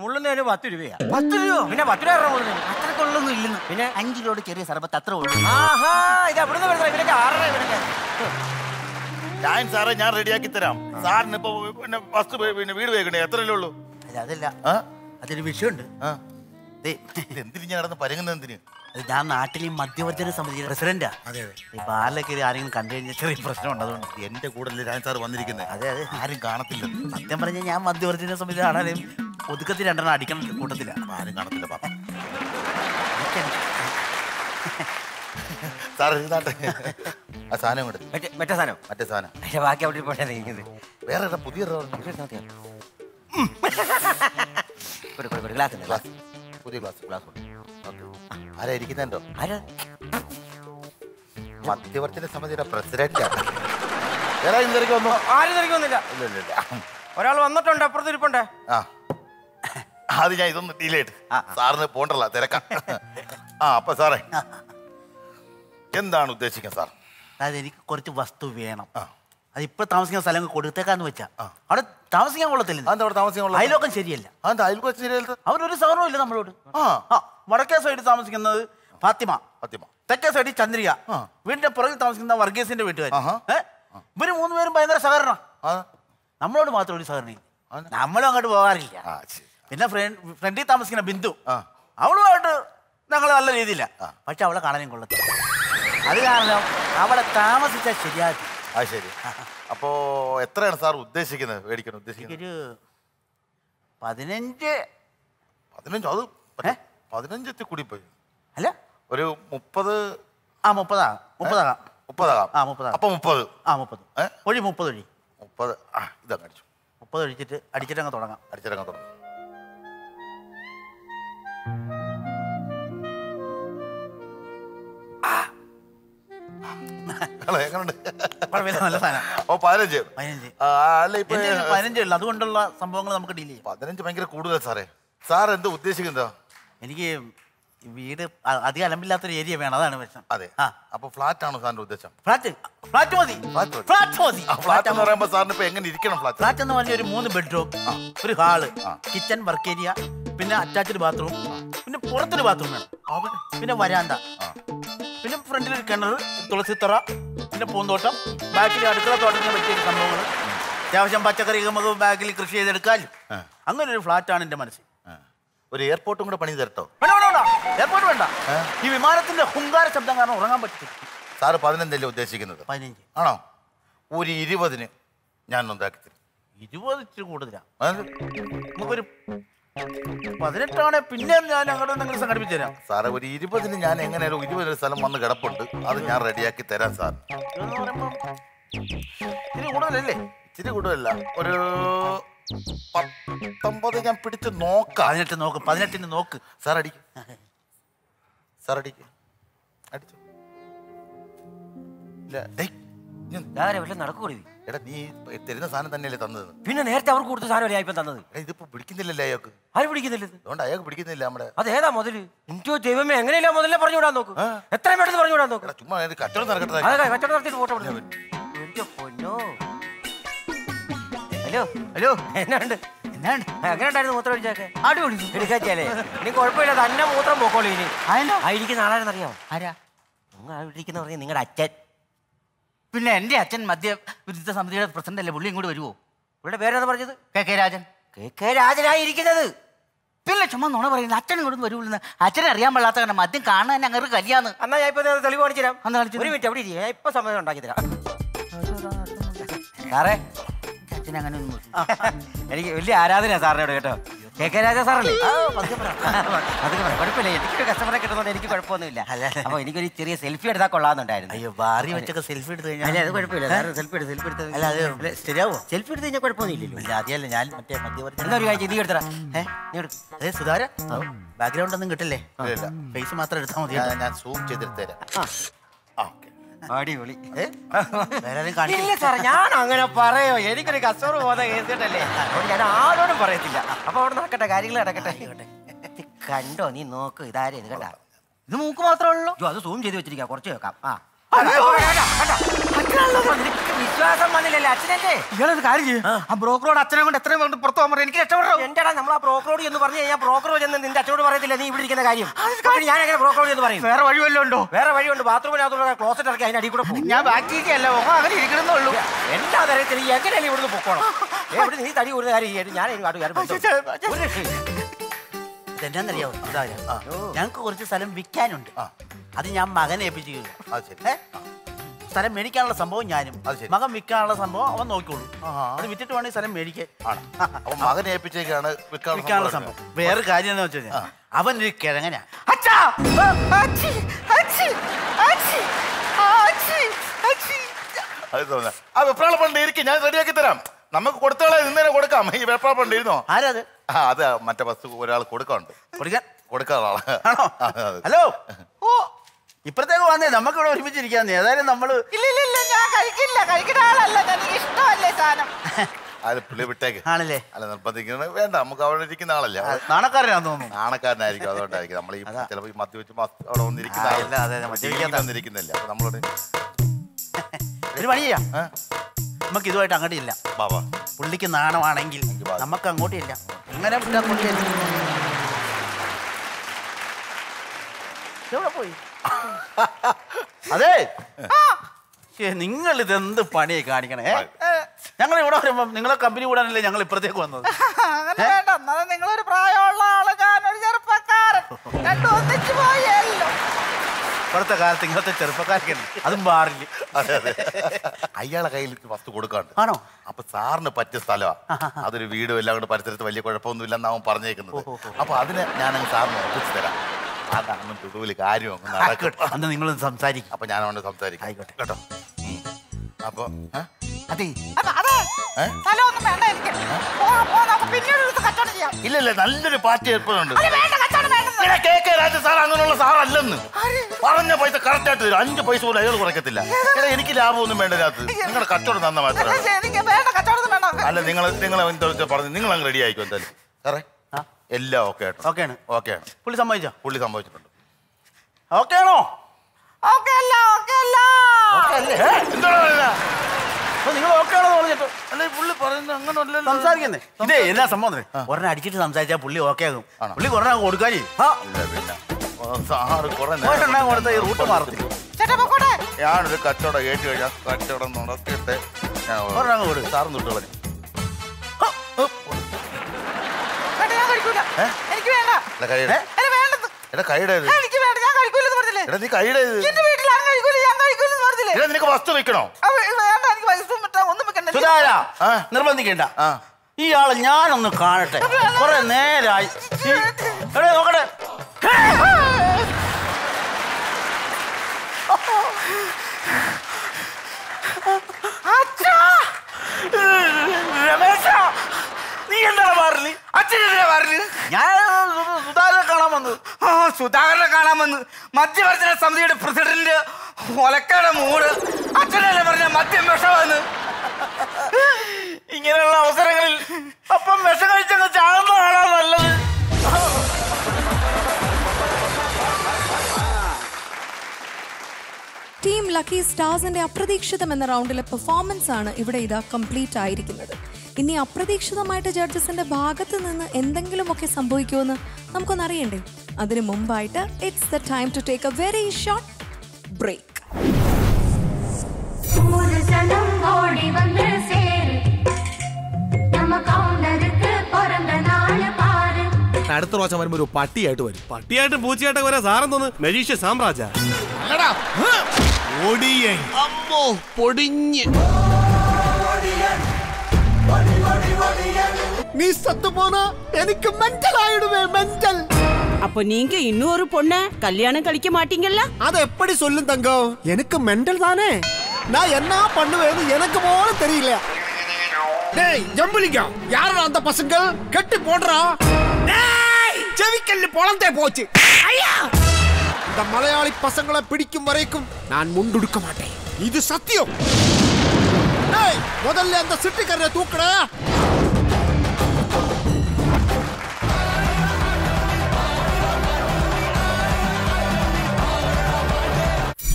മുള്ളുന്നതിന് പത്ത് രൂപയാ. പത്ത് രൂപ പിന്നെ പത്ത് രൂപ മുള്ളുന്നതിന് അത്രക്കൊള്ളൊന്നും ഇല്ലെന്ന്. പിന്നെ? അഞ്ച് രൂപയുടെ ചെറിയ സർബത്ത് അത്ര ഉള്ളു. ആഹാ ഇത് എവിടുന്ന് വരുന്നത് ഇവരൊക്കെ ആറര ഇവരൊക്കെ ഞാൻ സാറേ ഞാൻ റെഡിയാക്കി തരാം. സാറിന് ഇപ്പൊ പിന്നെ വസ്തു പിന്നെ വീട് വേഗണേ എത്രയല്ലേ ഉള്ളൂ? അല്ല അതല്ല? അതൊരു വിഷയമുണ്ട്. ആ. ദേ, ഇത് എന്തിന് ഞാൻ നടന്ന് പരങ്ങുന്നത് എന്തിന്? അത് നാട്ടിൽ ഈ മധ്യവർജന സമിതി പ്രസിഡന്റാ. അതെ ഈ ബാറിലൊക്കെ ആരെങ്കിലും കണ്ടു കഴിഞ്ഞാൽ ചെറിയ പ്രശ്നം അതുകൊണ്ട് എന്റെ കൂടെ രാജൻ സാർ വന്നിരിക്കുന്നത് അതെ അതെ. ആരും കാണത്തില്ല. സത്യം പറഞ്ഞാൽ ഞാൻ മധ്യവർജന സമിതി ആണെങ്കിലും ഒതുക്കത്തിൽ രണ്ടെണ്ണം അടിക്കണം കൂട്ടത്തില്ല ആരും കാണത്തില്ല പാപ്പ. സാധനം മറ്റേ മറ്റേ സാധനം. മറ്റേ സാധനം. പക്ഷെ ബാക്കി അവിടെ പോട്ടെ വേറെ പുതിയ ഗ്ലാസ് ഗ്ലാസ്. പുതിയ ഗ്ലാസ് ഗ്ലാസ് ആരാ ഇരിക്കുന്നുണ്ടോ ആരാ? മധ്യവർത്തിന സമിതിയുടെ പ്രസിഡന്റ്. വേറെ എന്തൊക്കെ വന്നു? ആരും തിരക്കൊന്നുമില്ല ഇല്ല ഇല്ല ഇല്ല. ഒരാൾ വന്നിട്ടുണ്ട് അപ്പുറത്ത് ഇരിപ്പുണ്ടേ. ആ. അത് ഞാൻ ഇതൊന്ന് ഡീലേറ്റ് സാറിന് പോണ്ടല്ല തിരക്കാം. ആ അപ്പൊ സാറേ. എന്താണ് ഉദ്ദേശിക്കുന്നത് സാർ? അതായത് എനിക്ക് കുറച്ച് വസ്തു വേണം. ആ. അത് ഇപ്പൊ താമസിക്കുന്ന സ്ഥലം കൊടുത്തേക്കാന്ന് വെച്ചാ. അവിടെ താമസിക്കാൻ കൊള്ളത്തില്ല. അതെന്താ അവിടെ താമസിക്കാനുള്ള അയലോക്കം ശരിയല്ല. അതെന്താ അയൽക്കൊച്ച ശരിയല്ല അവരൊരു സഹനവും ഇല്ല നമ്മളോട്. ആ. വടക്കേ സൈഡിൽ താമസിക്കുന്നത് ഫാത്തിമ. ഫാത്തിമ. തെക്കേ സൈഡിൽ ചന്ദ്രിക. വീടിന്റെ പുറകിൽ താമസിക്കുന്ന വർഗീസിന്റെ വീട്ടുകാർ ഇവർ മൂന്നുപേരും ഭയങ്കര സഹകരണ. നമ്മളോട് മാത്രം ഒരു സഹകരണ നമ്മളും അങ്ങോട്ട് പോകാറില്ല. പിന്നെ ഫ്രണ്ട് ഫ്രണ്ടിൽ താമസിക്കുന്ന ബിന്ദു. അവളുമായിട്ട് ഞങ്ങൾ നല്ല രീതിയില്ല. പക്ഷെ അവളെ കാണാനും കൊള്ളത്തില്ല. അത് കാരണം അവളെ താമസിച്ചാൽ ശരിയാക്കി ആ ശരി. അപ്പോ എത്രയാണ് സാർ ഉദ്ദേശിക്കുന്നത്? മേടിക്കണം ഉദ്ദേശിക്കുന്നത്? ഒരു പതിനഞ്ച്. പതിനഞ്ച്? അത് പതിനഞ്ചത്തി കൂടി പോയി അല്ല. ഒരു മുപ്പത് ആ മുപ്പതാ. മുപ്പതാകാം. മുപ്പതാകാം. ആ, മുപ്പതാ അപ്പൊ മുപ്പത്. ആ മുപ്പത്? ഒഴി മുപ്പത് ഒഴി. മുപ്പത്. ആ ഇതാ മേടിച്ചു മുപ്പത് ഒഴിച്ചിട്ട് അടിച്ചിട്ടങ്ങ് തുടങ്ങാം. അടിച്ചിട്ടങ്ങ് തുടങ്ങും. കുഴപ്പമില്ല, നല്ല സാധനം ഓ പതിനഞ്ച്. പതിനഞ്ച്. ആ, അല്ല ഇപ്പൊ എന്റെ കയ്യിൽ പതിനഞ്ചേ ഉള്ളൂ. അതുകൊണ്ടുള്ള സംഭവങ്ങൾ നമുക്ക് ഡീൽ ചെയ്യാം. പതിനഞ്ച് ഭയങ്കര കൂടുതൽ സാറേ. സാർ എന്താ ഉദ്ദേശിക്കുന്നത് എനിക്ക് വീട് അ- അധികം അലമ്പില്ലാത്തൊരു ഏരിയ വേണം. അതാണ് പ്രശ്നം. അതെ. ആ. അപ്പൊ ഫ്ലാറ്റ് ആണോ സാറിന്റെ ഉദ്ദേശം? ഫ്ലാറ്റ് ഫ്ലാറ്റ് മതി. Flat മതി. ഫ്ലാറ്റ് മതി. ഫ്ലാറ്റ് എന്ന് പറയുമ്പോ സാറിന് ഇപ്പൊ എങ്ങനെ ഇരിക്കണം ഫ്ലാറ്റ്? ഫ്ലാറ്റ് എന്ന് പറഞ്ഞ ഒരു മൂന്ന് ബെഡ്റൂം ഒരു ഹാൾ കിച്ചൺ വർക്ക് ഏരിയ പിന്നെ അറ്റാച്ച്ഡ് ബാത്റൂം പിന്നെ പുറത്തൊരു ബാത്റൂം വേണം. പിന്നെ വരാന്ത. പിന്നെ ഫ്രണ്ടിലൊരു കിണർ തുളസിത്തറ പിന്നെ പൂന്തോട്ടം. ബാക്കിൽ അടുക്കള തോട്ടത്തിന് പറ്റിയ സംഭവങ്ങൾ. അത്യാവശ്യം പച്ചക്കറി നമുക്ക് ബാക്കിൽ കൃഷി ചെയ്തെടുക്കാലും അങ്ങനെ ഒരു ഫ്ലാറ്റാണ് എന്റെ മനസ്സിൽ ഒരു എയർപോർട്ടും കൂടെ പണി തരട്ടോ വേണ്ട വേണ്ട വേണ്ട. എയർപോർട്ട് വേണ്ട. ഈ വിമാനത്തിന്റെ ഹുങ്കാര ശബ്ദം കാരണം ഉറങ്ങാൻ പറ്റില്ല സാറ് പതിനഞ്ചല്ലേ ഉദ്ദേശിക്കുന്നത്? പതിനഞ്ച്. ആണോ? ഒരു ഇരുപതിന് ഞാൻ ഉണ്ടാക്കി തരും. ഇരുപത് ഇച്ചിരി കൂടുതലാണ് നമുക്കൊരു പതിനെട്ടാണെ പിന്നെ ഞാൻ അങ്ങോട്ട് നിങ്ങൾ സംഘടിപ്പിച്ചു തരാം. സാറേ ഒരു ഇരുപതിന് ഞാൻ എങ്ങനെയാലും ഇരുപതിന് സ്ഥലം വന്ന് കിടപ്പുണ്ട്. അത് ഞാൻ റെഡിയാക്കി തരാം സാർ. ഇച്ചിരി പറയുമ്പം ഇത്തിരി കൂടുതലല്ലേ? ഇച്ചിരി കൂടുതലല്ല. ഒരു പത്തൊമ്പത് ഞാൻ പിടിച്ച് നോക്കാം. പതിനെട്ട് നോക്ക് പതിനെട്ടിന് നോക്ക്. സാർ അടിക്ക്. സാർ അടിക്ക്. അടിച്ചു. ഇല്ല. ഞാൻ വല്ല നടക്കൂടി എടാ നീ തരുന്ന സാധനം തന്നെയല്ലേ തന്നത് പിന്നെ നേരത്തെ അവർക്ക് കൊടുത്ത സാധനമല്ലേ ഇപ്പം തന്നത്? എടാ ഇതിപ്പോ പിടിക്കുന്നില്ലല്ലേ അയാൾക്ക്? ആര് പിടിക്കുന്നില്ല ഇത്? അതുകൊണ്ട് അയാൾക്ക് പിടിക്കുന്നില്ല നമ്മുടെ അതേതാ മുതൽ? എന്തോ ദൈവമേ എങ്ങനെയല്ല മുതലേ പറഞ്ഞു വിടാൻ നോക്ക്? എത്ര പെട്ടെന്ന് പറഞ്ഞു വിടാൻ നോക്ക്? എടാ ചുമ്മാ ഇത് കച്ചവടം നടക്കട്ടെ. അതെ കച്ചവടം നടത്തിയിട്ട് ഫോട്ടോ എന്റെ പൊന്നോ. Hello hello. എന്നാണ്ട്? എന്നാണ്? എങ്ങനെയുണ്ടായിരുന്നു മൂത്രം ഒഴിച്ചൊക്കെ അടിപൊളി. എടുക്കാച്ചാലേ? ഇനി കുഴപ്പമില്ല തന്നെ മൂത്രം പോക്കോളൂ ഇനി? ആയിരിക്കും ആരാ? നിങ്ങൾ അവിടെ ഇരിക്കുന്ന പറഞ്ഞ നിങ്ങളുടെ അച്ഛൻ. പിന്നെ എന്റെ അച്ഛൻ മദ്യ വിരുദ്ധ സമിതിയുടെ പ്രസിഡന്റ് അല്ലേ? പുള്ളി ഇങ്ങോട്ട് വരുമോ പുള്ളിയുടെ പേരേതാ പറഞ്ഞത്? K K Rajan. K K രാജനായിരിക്കുന്നത്. പിന്നെ ചുമ്മാ നുണ പറയുന്നത്. അച്ഛൻ ഇങ്ങോട്ട് വരുമെന്ന് അച്ഛനെ അറിയാൻ പാടാത്ത കാരണം മദ്യം കാണാൻ അങ്ങനെ കല്യാന്ന് എന്നാ ഞാൻ ഇപ്പൊ തെളിവ് കാണിച്ചു തരാം അന്ന് കാണിച്ചു ഒരു മിനിറ്റ് അവിടെ ഇരിക്കുക ഞാൻ ഇപ്പൊ സമയം ഉണ്ടാക്കി തരാം. സാറേ അച്ഛൻ അങ്ങനെ ഒന്നും എനിക്ക് വലിയ ആരാധന സാറിനോട് കേട്ടോ. കെ കെ രാജ സാറല്ലേ അതൊക്കെ പറയാം കുഴപ്പമില്ല. എനിക്കൊരു കസ്റ്റമറെ കിട്ടുന്നത് എനിക്ക് കുഴപ്പമൊന്നുമില്ല. അപ്പൊ എനിക്കൊരു ചെറിയ സെൽഫി എടുത്താൽ കൊള്ളാന്നുണ്ടായിരുന്നു അയ്യോ ബാറി വെച്ചൊക്കെ സെൽഫി എടുത്ത് അല്ല കഴിഞ്ഞാൽ അത് കുഴപ്പമില്ല. സെൽഫി എടുത്ത് സെൽഫി എടുത്ത്. അല്ല അത് ശരിയാവോ? സെൽഫി എടുത്ത് കഴിഞ്ഞാൽ കുഴപ്പമൊന്നുമില്ലല്ലോ. ഇല്ല അതല്ല ഞാൻ മറ്റേ മധ്യവർത്തി എന്താ ഒരു കാര്യം നീ എടുത്തടാ. ഏ നീ എടുക്ക്. അതെ സുധാര. ബാക്ക്ഗ്രൗണ്ട് ഒന്നും കിട്ടില്ലേ? പൈസ ഫേസ് മാത്രം എടുത്താൽ മതി ഞാൻ- സൂം ചെയ്തെടുത്തേരാ അടിപൊളി. ഇല്ല സാറേ ഞാൻ അങ്ങനെ പറയോ? എനിക്കൊരു കസ്റ്റമർ പോകുന്ന കേസിട്ടല്ലേ അതുകൊണ്ട് ഞാൻ ആരോടും പറയത്തില്ല. അപ്പൊ അവിടെ നടക്കട്ടെ കാര്യങ്ങൾ നടക്കട്ടെ. കണ്ടോ? നീ നോക്ക് ഇതാരേന്ന് കേട്ടാ. ഇത് മൂക്ക് മാത്രമേ ഉള്ളൂ. അത് സൂം ചെയ്ത് വെച്ചിരിക്കാം. കുറച്ച് വെക്കാം ആ. വിശ്വാസം വന്നില്ലല്ലേ? അച്ഛനല്ലേ? ഇയാളൊരു കാര്യം ചെയ്യും. ആ. ബ്രോക്കറോട് അച്ഛനെ കൊണ്ട് എത്രയും കൊണ്ട് പുറത്തു പോകാൻ എനിക്ക് രക്ഷപ്പെടണം? എന്റെടാ നമ്മൾ ആ ബ്രോക്കറോട് എന്ന് പറഞ്ഞു കഴിഞ്ഞാൽ ബ്രോക്കറോ ചെന്ന് നിന്റെ അച്ഛനോട് പറയത്തില്ല? നീ ഇവിടെ ഇരിക്കുന്ന കാര്യം. ഞാൻ എങ്ങനെ ബ്രോക്കറോട് എന്ന് പറയും? വേറെ വഴി വല്ലതും ഉണ്ടോ? വേറെ വഴിയുണ്ട് ബാത്റൂമിനകത്തുള്ള ക്ലോസറ്റ് ഇറക്കി അതിന്റെ അടി കൂടെ പോകും. ഞാൻ ബാക്കിയൊക്കെയല്ല അങ്ങനെ ഇരിക്കണമെന്നുള്ളൂ എന്താ തരത്തിൽ നീ എങ്ങനെയല്ലേ ഇവിടുന്ന് പൊക്കോണം എവിടെ നീ തടി ഒരു കാര്യം ചെയ്യും ഞാൻ. ഇതെന്നാന്നറിയാവോ സുധാര ഞങ്ങൾക്ക് കുറച്ച് സ്ഥലം വിൽക്കാനുണ്ട്. അത് ഞാൻ മകനെ ഏൽപ്പിച്ചു? സ്ഥലം മേടിക്കാനുള്ള സംഭവം ഞാനും അത് ശരി. മകൻ വിൽക്കാനുള്ള സംഭവം അവൻ നോക്കിക്കോളൂ അത് വിറ്റിട്ട് വേണമെങ്കിൽ സ്ഥലം മേടിക്കാൻ ആണ് അപ്പൊ മകനെ ഏൽപ്പിച്ചേക്കാണ് വിൽക്കാനുള്ള വിൽക്കാനുള്ള സംഭവം സംഭവം വേറെ കാര്യം എന്താ വെച്ചാൽ കഴിഞ്ഞാൽ അവൻ ഒരു കിഴങ്ങനാ അച്ഛാ! അച്ഛി! അച്ഛി! അച്ഛി! അച്ഛി! അച്ഛി! അത് തോന്നുന്നു ആ വെപ്രാള പണ്ട് ഇരിക്കും ഞാൻ റെഡിയാക്കി തരാം നമുക്ക് കൊടുത്തോളെ കൊടുക്കാം ഈ വെപ്രാള പണ്ട് ഇരുന്നോ ആരാ അത് ആ അത് മറ്റേ ബസ് ഒരാൾ കൊടുക്കാനുണ്ട് കൊടുക്കാൻ ആണോ. ഹലോ ഓ ഇപ്പഴത്തേക്ക് വന്നേ നമുക്ക് ഇവിടെ ഒരുമിച്ചിരിക്കാന്ന്. ഏതായാലും നമ്മൾ ഇല്ല ഇല്ല ഇല്ല ഞാൻ കഴിക്കില്ല. കഴിക്കുന്ന ആളല്ല. എനിക്ക് ഇഷ്ടമല്ലേ സാധനം? അത് പുള്ളി വിട്ടേക്ക്. ആണല്ലേ? അല്ല നിർബന്ധിക്കുന്നത് വേണ്ട. നമുക്ക് അവിടെ ഇരിക്കുന്ന ആളല്ലേ. നാണക്കാരനാന്ന് തോന്നുന്നു. നാണക്കാരനായിരിക്കും അതുകൊണ്ടായിരിക്കും. നമ്മൾ ഈ ചിലപ്പോൾ ഈ മദ്യവെച്ച് അവിടെ വന്നിരിക്കുന്ന ആ, അതെ, അതെ, മദ്യപിക്കാത്ത- വന്നിരിക്കുന്നില്ല. അപ്പൊ നമ്മളോട് ഒരു പണി ചെയ്യാം നമുക്ക് ഇതുമായിട്ട് അങ്ങോട്ട് ഇല്ല. ബാബാ. പുള്ളിക്ക് നാണമാണെങ്കിൽ നമുക്ക് അങ്ങോട്ട് ഇല്ല. അങ്ങനെ പുള്ളി എവിടെ പോയി? അതെ. നിങ്ങൾ ഇതെന്ത് പണിയെ കാണിക്കണേ? ഞങ്ങൾ ഇവിടെ വരുമ്പോ നിങ്ങളെ കമ്പനി കൂടാനല്ലേ ഞങ്ങൾ ഇപ്പുറത്തേക്ക് വന്നത്? നിങ്ങളൊരു പ്രായമുള്ള ആൾ ഞാനൊരു ചെറുപ്പക്കാരൻ. ഇപ്പോഴത്തെ കാലത്ത് ഇങ്ങനത്തെ ചെറുപ്പക്കാർക്ക് അതും മാറില്ല. അതെ അതെ. അയാളെ കയ്യിൽ വസ്തു കൊടുക്കാണ്ട്. ആണോ? അപ്പൊ സാറിന് പറ്റിയ സ്ഥലമാണ് അതൊരു വീടും എല്ലാം കൂടെ പരിസരത്ത് വലിയ കുഴപ്പമൊന്നുമില്ലെന്നാവും പറഞ്ഞേക്കുന്നത്. അപ്പൊ അതിന് ഞാനങ്ങ് സാറിന് ഒപ്പിച്ചു തരാം. അതാണ് തുടുവിൽ കാര്യം അങ്ങ് നടക്കും. അന്ന് നിങ്ങൾ സംസാരിക്കും. അപ്പൊ ഞാൻ അവനോട് സംസാരിക്കാം. ആയിക്കോട്ടെ. കേട്ടോ. അപ്പൊ? അതെ. നല്ലൊരു പാർട്ടി ഏർപ്പെടുന്നുണ്ട്. കെ കെ രാജ സാർ അങ്ങനെയുള്ള സാറല്ലെന്ന്. പറഞ്ഞ പൈസ കറക്റ്റ് ആയിട്ട് തരും. അഞ്ച് പൈസ പോലും അയാൾ കുറയ്ക്കത്തില്ല. എടാ എനിക്ക് ലാഭമൊന്നും വേണ്ട രാത്രി നിങ്ങളുടെ കച്ചവടം തന്ന മാത്രമേ വേണ്ട അല്ല നിങ്ങൾ നിങ്ങൾ എന്താ പറഞ്ഞു നിങ്ങൾ അങ്ങ് റെഡി ആയിക്കോ എന്തായാലും. സാറേ. എല്ലാം ഓക്കെ ആട്ടോ ഓക്കെയാണ് ഓക്കെ ആണ്. പുള്ളി സമ്മതിച്ചോ? പുള്ളി സംഭവിച്ചിട്ടുണ്ട് ഓക്കെ ആണോ? ഓക്കെ അല്ല ഓക്കെ അല്ല. നിങ്ങൾ ഓക്കെ ആണോ പറഞ്ഞിട്ട്. അല്ല പുള്ളി പറയുന്നത് അങ്ങനെ സംസാരിക്കുന്നേ. ഇതേ എന്നാ സംഭവം ഒരെണ്ണം അടിച്ചിട്ട് സംസാരിച്ചാൽ പുള്ളി ഓക്കെ ആകും. പുള്ളി കുറേ കൊടുക്കാനേ സാറ് കുറെ കൊടുത്ത ഈ റൂട്ട് മാറത്തില്ല. ഞാനൊരു കച്ചവടം കേട്ട് കഴിഞ്ഞാൽ കച്ചവടം നടത്തിയിട്ട് ഞാൻ. സാറും തൊട്ട് കളഞ്ഞു. എനിക്ക് വേണ്ട. എടാ കൈയുടെ എനിക്ക് വേണ്ടത് എടാ കൈയുടെ എനിക്ക് വേണ്ട. ഞാൻ കഴിക്കൂലെന്ന് പറഞ്ഞില്ലേ? എടാ നീ കൈയുടെ എന്റെ വീട്ടിൽ ഞാൻ കഴിക്കൂല. ഞാൻ കഴിക്കൂലെന്ന് പറഞ്ഞില്ലേ? എടാ നിനക്ക് വസ്തു വെക്കണോ? അവ- വേണ്ട. എനിക്ക് പൈസ വിട്ടാ ഒന്നും വെക്കണ്ട. സുധാര ആ. നിർബന്ധിക്കണ്ട. ഈ ആൾ ഞാനൊന്ന് കാണട്ടെ. കുറെ നേരായി. എടേ നോക്കട്ടെ. രമേശ നീ എന്താ പറഞ്ഞു ഞാൻ സുധാകരനെ കാണാൻ വന്നു. ആ സുധാകരനെ കാണാൻ വന്ന്. മധ്യവർജന സമിതിയുടെ പ്രസിഡന്റ് ഒലക്കയുടെ മൂട്? അച്ഛനല്ലേ പറഞ്ഞ മദ്യം വിഷമെന്ന്? ഇങ്ങനെയുള്ള അവസരങ്ങളിൽ അപ്പം വിഷം കഴിച്ചങ്ങ് ചാകുന്നതാണോ നല്ലത്. ടീം ലക്കി സ്റ്റാർസിന്റെ അപ്രതീക്ഷിതം എന്ന റൗണ്ടിലെ പെർഫോമൻസ് ആണ് ഇവിടെ ഇതാ കംപ്ലീറ്റ് ആയിരിക്കുന്നത്. ഇനി അപ്രതീക്ഷിതമായിട്ട് ജഡ്ജസിന്റെ ഭാഗത്ത് നിന്ന് എന്തെങ്കിലുമൊക്കെ സംഭവിക്കുമെന്ന് നമുക്കൊന്നറിയണ്ടേ അതിനു മുമ്പായിട്ട് it's the time to take a very short break അടുത്ത പ്രാവശ്യം വരുമ്പോ ഒരു പട്ടിയായിട്ട് വരും. പട്ടിയായിട്ട് പൂച്ചയായിട്ടും വരാൻ സാറം തോന്നുന്നു? മെരീഷ്യ സാമ്രാജ പൊടിഞ്ഞ്. நீ சத்து போனா எனக்கு மென்டல் ஆயிடுவே மென்டல் அப்ப நீங்க இன்னொரு பொண்ண கல்யாணம் கழிக்க மாட்டீங்கல்ல? அதை எப்படி சொல்லும் தங்கம்? எனக்கு மென்டல் தானே. நான் என்ன பண்ணுவேன்னு எனக்கு போல தெரியல. டேய் ஜம்புலிங்கம் யாரா அந்த பசங்க? கெட்டி போடுறா. டேய்! செவிக்கல்லு பொழந்தே போச்சு. ஐயா! இந்த மலையாளி பசங்களை பிடிக்கும் வரைக்கும் நான் முண்டுடுக்க மாட்டேன். இது சத்தியம். டேய் முதல்ல அந்த சிட்டுக்கரையை தூக்குடா.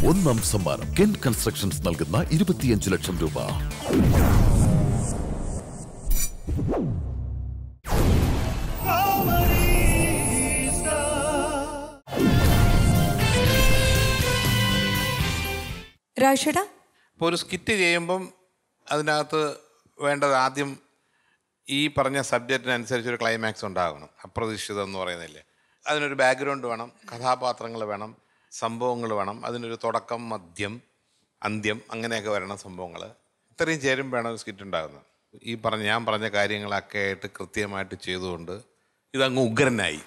ഒന്നാം സമ്മാനം കെൻ കൺസ്ട്രക്ഷൻസ് നൽകുന്ന ഇരുപത്തിയഞ്ച് ലക്ഷം രൂപ. ഇപ്പോൾ ഒരു സ്കിറ്റ് ചെയ്യുമ്പം അതിനകത്ത് വേണ്ടത് ആദ്യം ഈ പറഞ്ഞ സബ്ജക്റ്റിനനുസരിച്ച് ഒരു ക്ലൈമാക്സ് ഉണ്ടാകണം. അപ്രതീക്ഷിതം എന്ന് പറയുന്നില്ലേ? അതിനൊരു ബാക്ക്ഗ്രൗണ്ട് വേണം കഥാപാത്രങ്ങൾ വേണം. സംഭവങ്ങൾ വേണം. അതിനൊരു തുടക്കം മദ്യം അന്ത്യം അങ്ങനെയൊക്കെ വരണം സംഭവങ്ങൾ ഇത്രയും ചേരുമ്പോഴാണ് ഒരു സ്കിറ്റ് ഉണ്ടാകുന്നത്. ഈ പറഞ്ഞ ഞാൻ പറഞ്ഞ കാര്യങ്ങളൊക്കെ ആയിട്ട് കൃത്യമായിട്ട് ചെയ്തുകൊണ്ട് ഇതങ്ങ് ഉഗ്രനായി.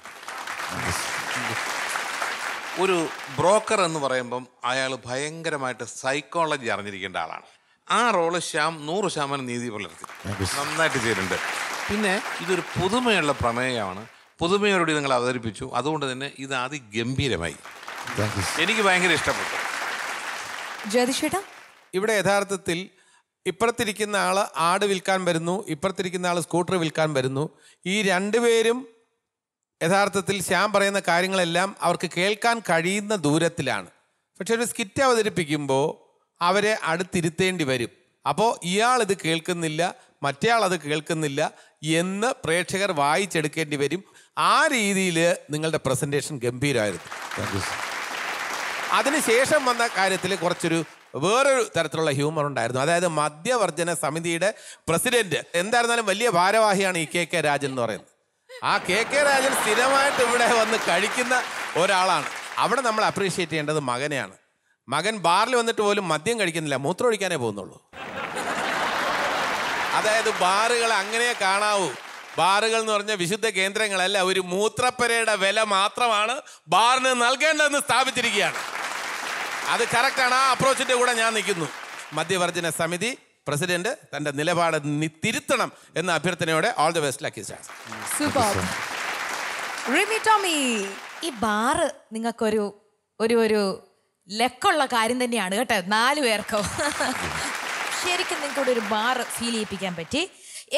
ഒരു ബ്രോക്കർ എന്ന് പറയുമ്പം അയാൾ ഭയങ്കരമായിട്ട് സൈക്കോളജി അറിഞ്ഞിരിക്കേണ്ട ആളാണ്. ആ റോൾ ശ്യാം നൂറ് ശതമാനം നീതി പുലർത്തി. നന്നായിട്ട് ചെയ്തിട്ടുണ്ട്. പിന്നെ ഇതൊരു പുതുമയുള്ള പ്രമേയമാണ്. പുതുമയോടുകൂടി നിങ്ങൾ അവതരിപ്പിച്ചു. അതുകൊണ്ട് തന്നെ ഇത് അതിഗംഭീരമായി. എനിക്ക് ഭയങ്കര ഇഷ്ടപ്പെട്ടു. ജ്യോതിഷേട്ടാ? ഇവിടെ യഥാർത്ഥത്തിൽ ഇപ്പുറത്തിരിക്കുന്ന ആൾ ആട് വിൽക്കാൻ വരുന്നു ഇപ്പുറത്തിരിക്കുന്ന ആൾ സ്കൂട്ടർ വിൽക്കാൻ വരുന്നു. ഈ രണ്ടുപേരും യഥാർത്ഥത്തിൽ ശ്യാം പറയുന്ന കാര്യങ്ങളെല്ലാം അവർക്ക് കേൾക്കാൻ കഴിയുന്ന ദൂരത്തിലാണ്. പക്ഷെ ഒരു സ്കിറ്റ് അവതരിപ്പിക്കുമ്പോൾ അവരെ അടുത്തിരുത്തേണ്ടി വരും. അപ്പോൾ ഇയാൾ ഇത് കേൾക്കുന്നില്ല മറ്റേയാൾ അത് കേൾക്കുന്നില്ല എന്ന് പ്രേക്ഷകർ വായിച്ചെടുക്കേണ്ടി വരും. ആ രീതിയിൽ നിങ്ങളുടെ പ്രസന്റേഷൻ ഗംഭീരമായിരുന്നു അതിനുശേഷം വന്ന കാര്യത്തിൽ കുറച്ചൊരു വേറൊരു തരത്തിലുള്ള ഹ്യൂമർ ഉണ്ടായിരുന്നു. അതായത് മധ്യവർജന സമിതിയുടെ പ്രസിഡന്റ്. എന്തായിരുന്നാലും വലിയ ഭാരവാഹിയാണ് ഈ കെ കെ രാജൻ എന്ന് പറയുന്നത്. ആ കെ കെ രാജൻ സ്ഥിരമായിട്ട് ഇവിടെ വന്ന് കഴിക്കുന്ന ഒരാളാണ്. അവിടെ നമ്മൾ അപ്രീഷിയേറ്റ് ചെയ്യേണ്ടത് മകനെയാണ്. മകൻ ബാറിൽ വന്നിട്ട് പോലും മദ്യം കഴിക്കുന്നില്ല. മൂത്രം ഒഴിക്കാനേ പോകുന്നുള്ളൂ. അതായത് ബാറുകൾ അങ്ങനെ കാണാവൂ. ബാറുകൾ എന്ന് പറഞ്ഞ വിശുദ്ധ കേന്ദ്രങ്ങളല്ല. ഒരു മൂത്രപ്പരയുടെ വില മാത്രമാണ് ബാറിന് നൽകേണ്ടതെന്ന് സ്ഥാപിച്ചിരിക്കുകയാണ്. അത് കറക്റ്റാണ് ആ അപ്രോച്ചിന്റെ കൂടെ ഞാൻ നിൽക്കുന്നു. മധ്യവർജന സമിതി പ്രസിഡന്റ് തന്റെ നിലപാട് തിരുത്തണം എന്ന അഭ്യർത്ഥനയോടെ all the best lucky stars super Rimi Tomy ഈ ബാറ് നിങ്ങൾക്കൊരു ഒരു ഒരു ലക്കുള്ള കാര്യം തന്നെയാണ് കേട്ടോ. നാലു പേർക്കോ. ശരിക്കും നിങ്ങൾക്ക് ഒരു ബാർ ഫീൽ ചെയ്യിപ്പിക്കാൻ പറ്റി.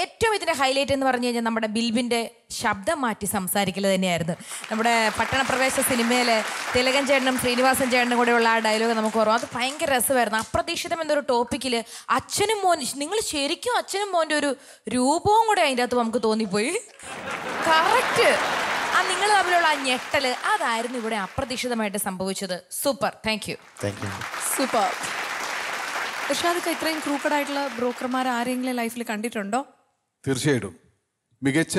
ഏറ്റവും ഇതിന്റെ ഹൈലൈറ്റ് എന്ന് പറഞ്ഞു കഴിഞ്ഞാൽ നമ്മുടെ ബിൽബിന്റെ ശബ്ദം മാറ്റി സംസാരിക്കൽ തന്നെയായിരുന്നു. നമ്മുടെ പട്ടണപ്രവേശ സിനിമയിലെ തിലകൻ ചേട്ടനും ശ്രീനിവാസൻ ചേട്ടനും കൂടെയുള്ള ആ ഡയലോഗ് നമുക്ക് ഓർമ്മ. അത് ഭയങ്കര രസമായിരുന്നു. അപ്രതീക്ഷിതം എന്നൊരു ടോപ്പിക്കിൽ അച്ഛനും മോൻ നിങ്ങൾ ശരിക്കും അച്ഛനും മോന്റെ ഒരു രൂപവും കൂടെ അതിന്റെ അകത്ത് നമുക്ക് തോന്നിപ്പോയി. കറക്റ്റ് ആ നിങ്ങൾ തമ്മിലുള്ള ആ ഞെട്ടൽ അതായിരുന്നു ഇവിടെ അപ്രതീക്ഷിതമായിട്ട് സംഭവിച്ചത്. സൂപ്പർ താങ്ക് യു സൂപ്പർ ഋഷാദൊക്കെ ഇത്രയും ക്രൂക്കഡായിട്ടുള്ള ബ്രോക്കർമാർ ആരെങ്കിലും ലൈഫിൽ കണ്ടിട്ടുണ്ടോ? തീർച്ചയായിട്ടും. മികച്ച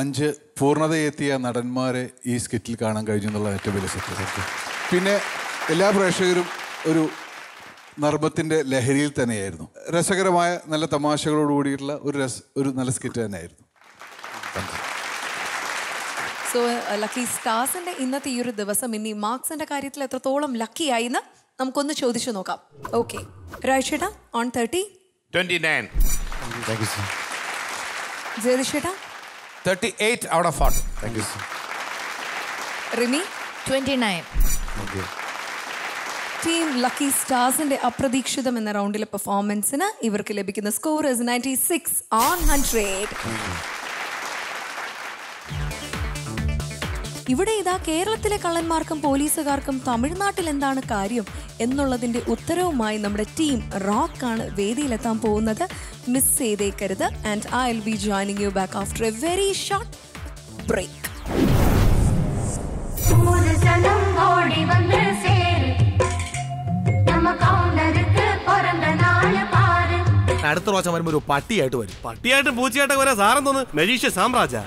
അഞ്ച് പൂർണതയെത്തിയ നടന്മാരെ ഈ സ്കിറ്റിൽ കാണാൻ കഴിഞ്ഞു എന്നുള്ള ഏറ്റവും വലിയ സത്യം. പിന്നെ എല്ലാ പ്രേക്ഷകരും ഒരു നർമ്മത്തിന്റെ ലഹരിയിൽ തന്നെയായിരുന്നു. രസകരമായ നല്ല തമാശകളോട് കൂടിയിട്ടുള്ള ഒരു രസ ഒരു നല്ല സ്കിറ്റ് തന്നെയായിരുന്നു. സോ ലക്കി സ്റ്റാർസിന്റെ ഇന്നത്തെ ഈ ഒരു ദിവസം ഇനി മാർക്സിന്റെ കാര്യത്തിൽ എത്രത്തോളം ലക്കി ആയിന്ന് നമുക്കൊന്ന് ചോദിച്ചു നോക്കാം. ഓക്കെ രാജേട്ടാ on thirty twenty nine ജയതിഷേട്ടാ thirty eight out of forty thank you Rimi? Twenty nine team lucky സ്റ്റാർസിന്റെ അപ്രതീക്ഷിതം എന്ന റൗണ്ടിലെ പെർഫോമൻസിന് ഇവർക്ക് ലഭിക്കുന്ന score is ninety six on hundred ഇവിടെ ഇതാ കേരളത്തിലെ കള്ളന്മാർക്കും പോലീസുകാർക്കും തമിഴ്നാട്ടിൽ എന്താണ് കാര്യം എന്നുള്ളതിന്റെ ഉത്തരവുമായി നമ്മുടെ ടീം റോക്കാണ് വേദിയിലെത്താൻ പോകുന്നത്. Miss ചെയ്തേക്കരുത് and I L B joining you back after a very short break ഓടി വന്ന് അടുത്ത പ്രാവശ്യം വരുമ്പോ ഒരു പട്ടിയായിട്ട് വരും. പട്ടിയായിട്ടും പൂച്ചയായിട്ടും വരാൻ സാറെന്തോന്ന്? മെലീഷ്യ സാമ്രാജ്യ.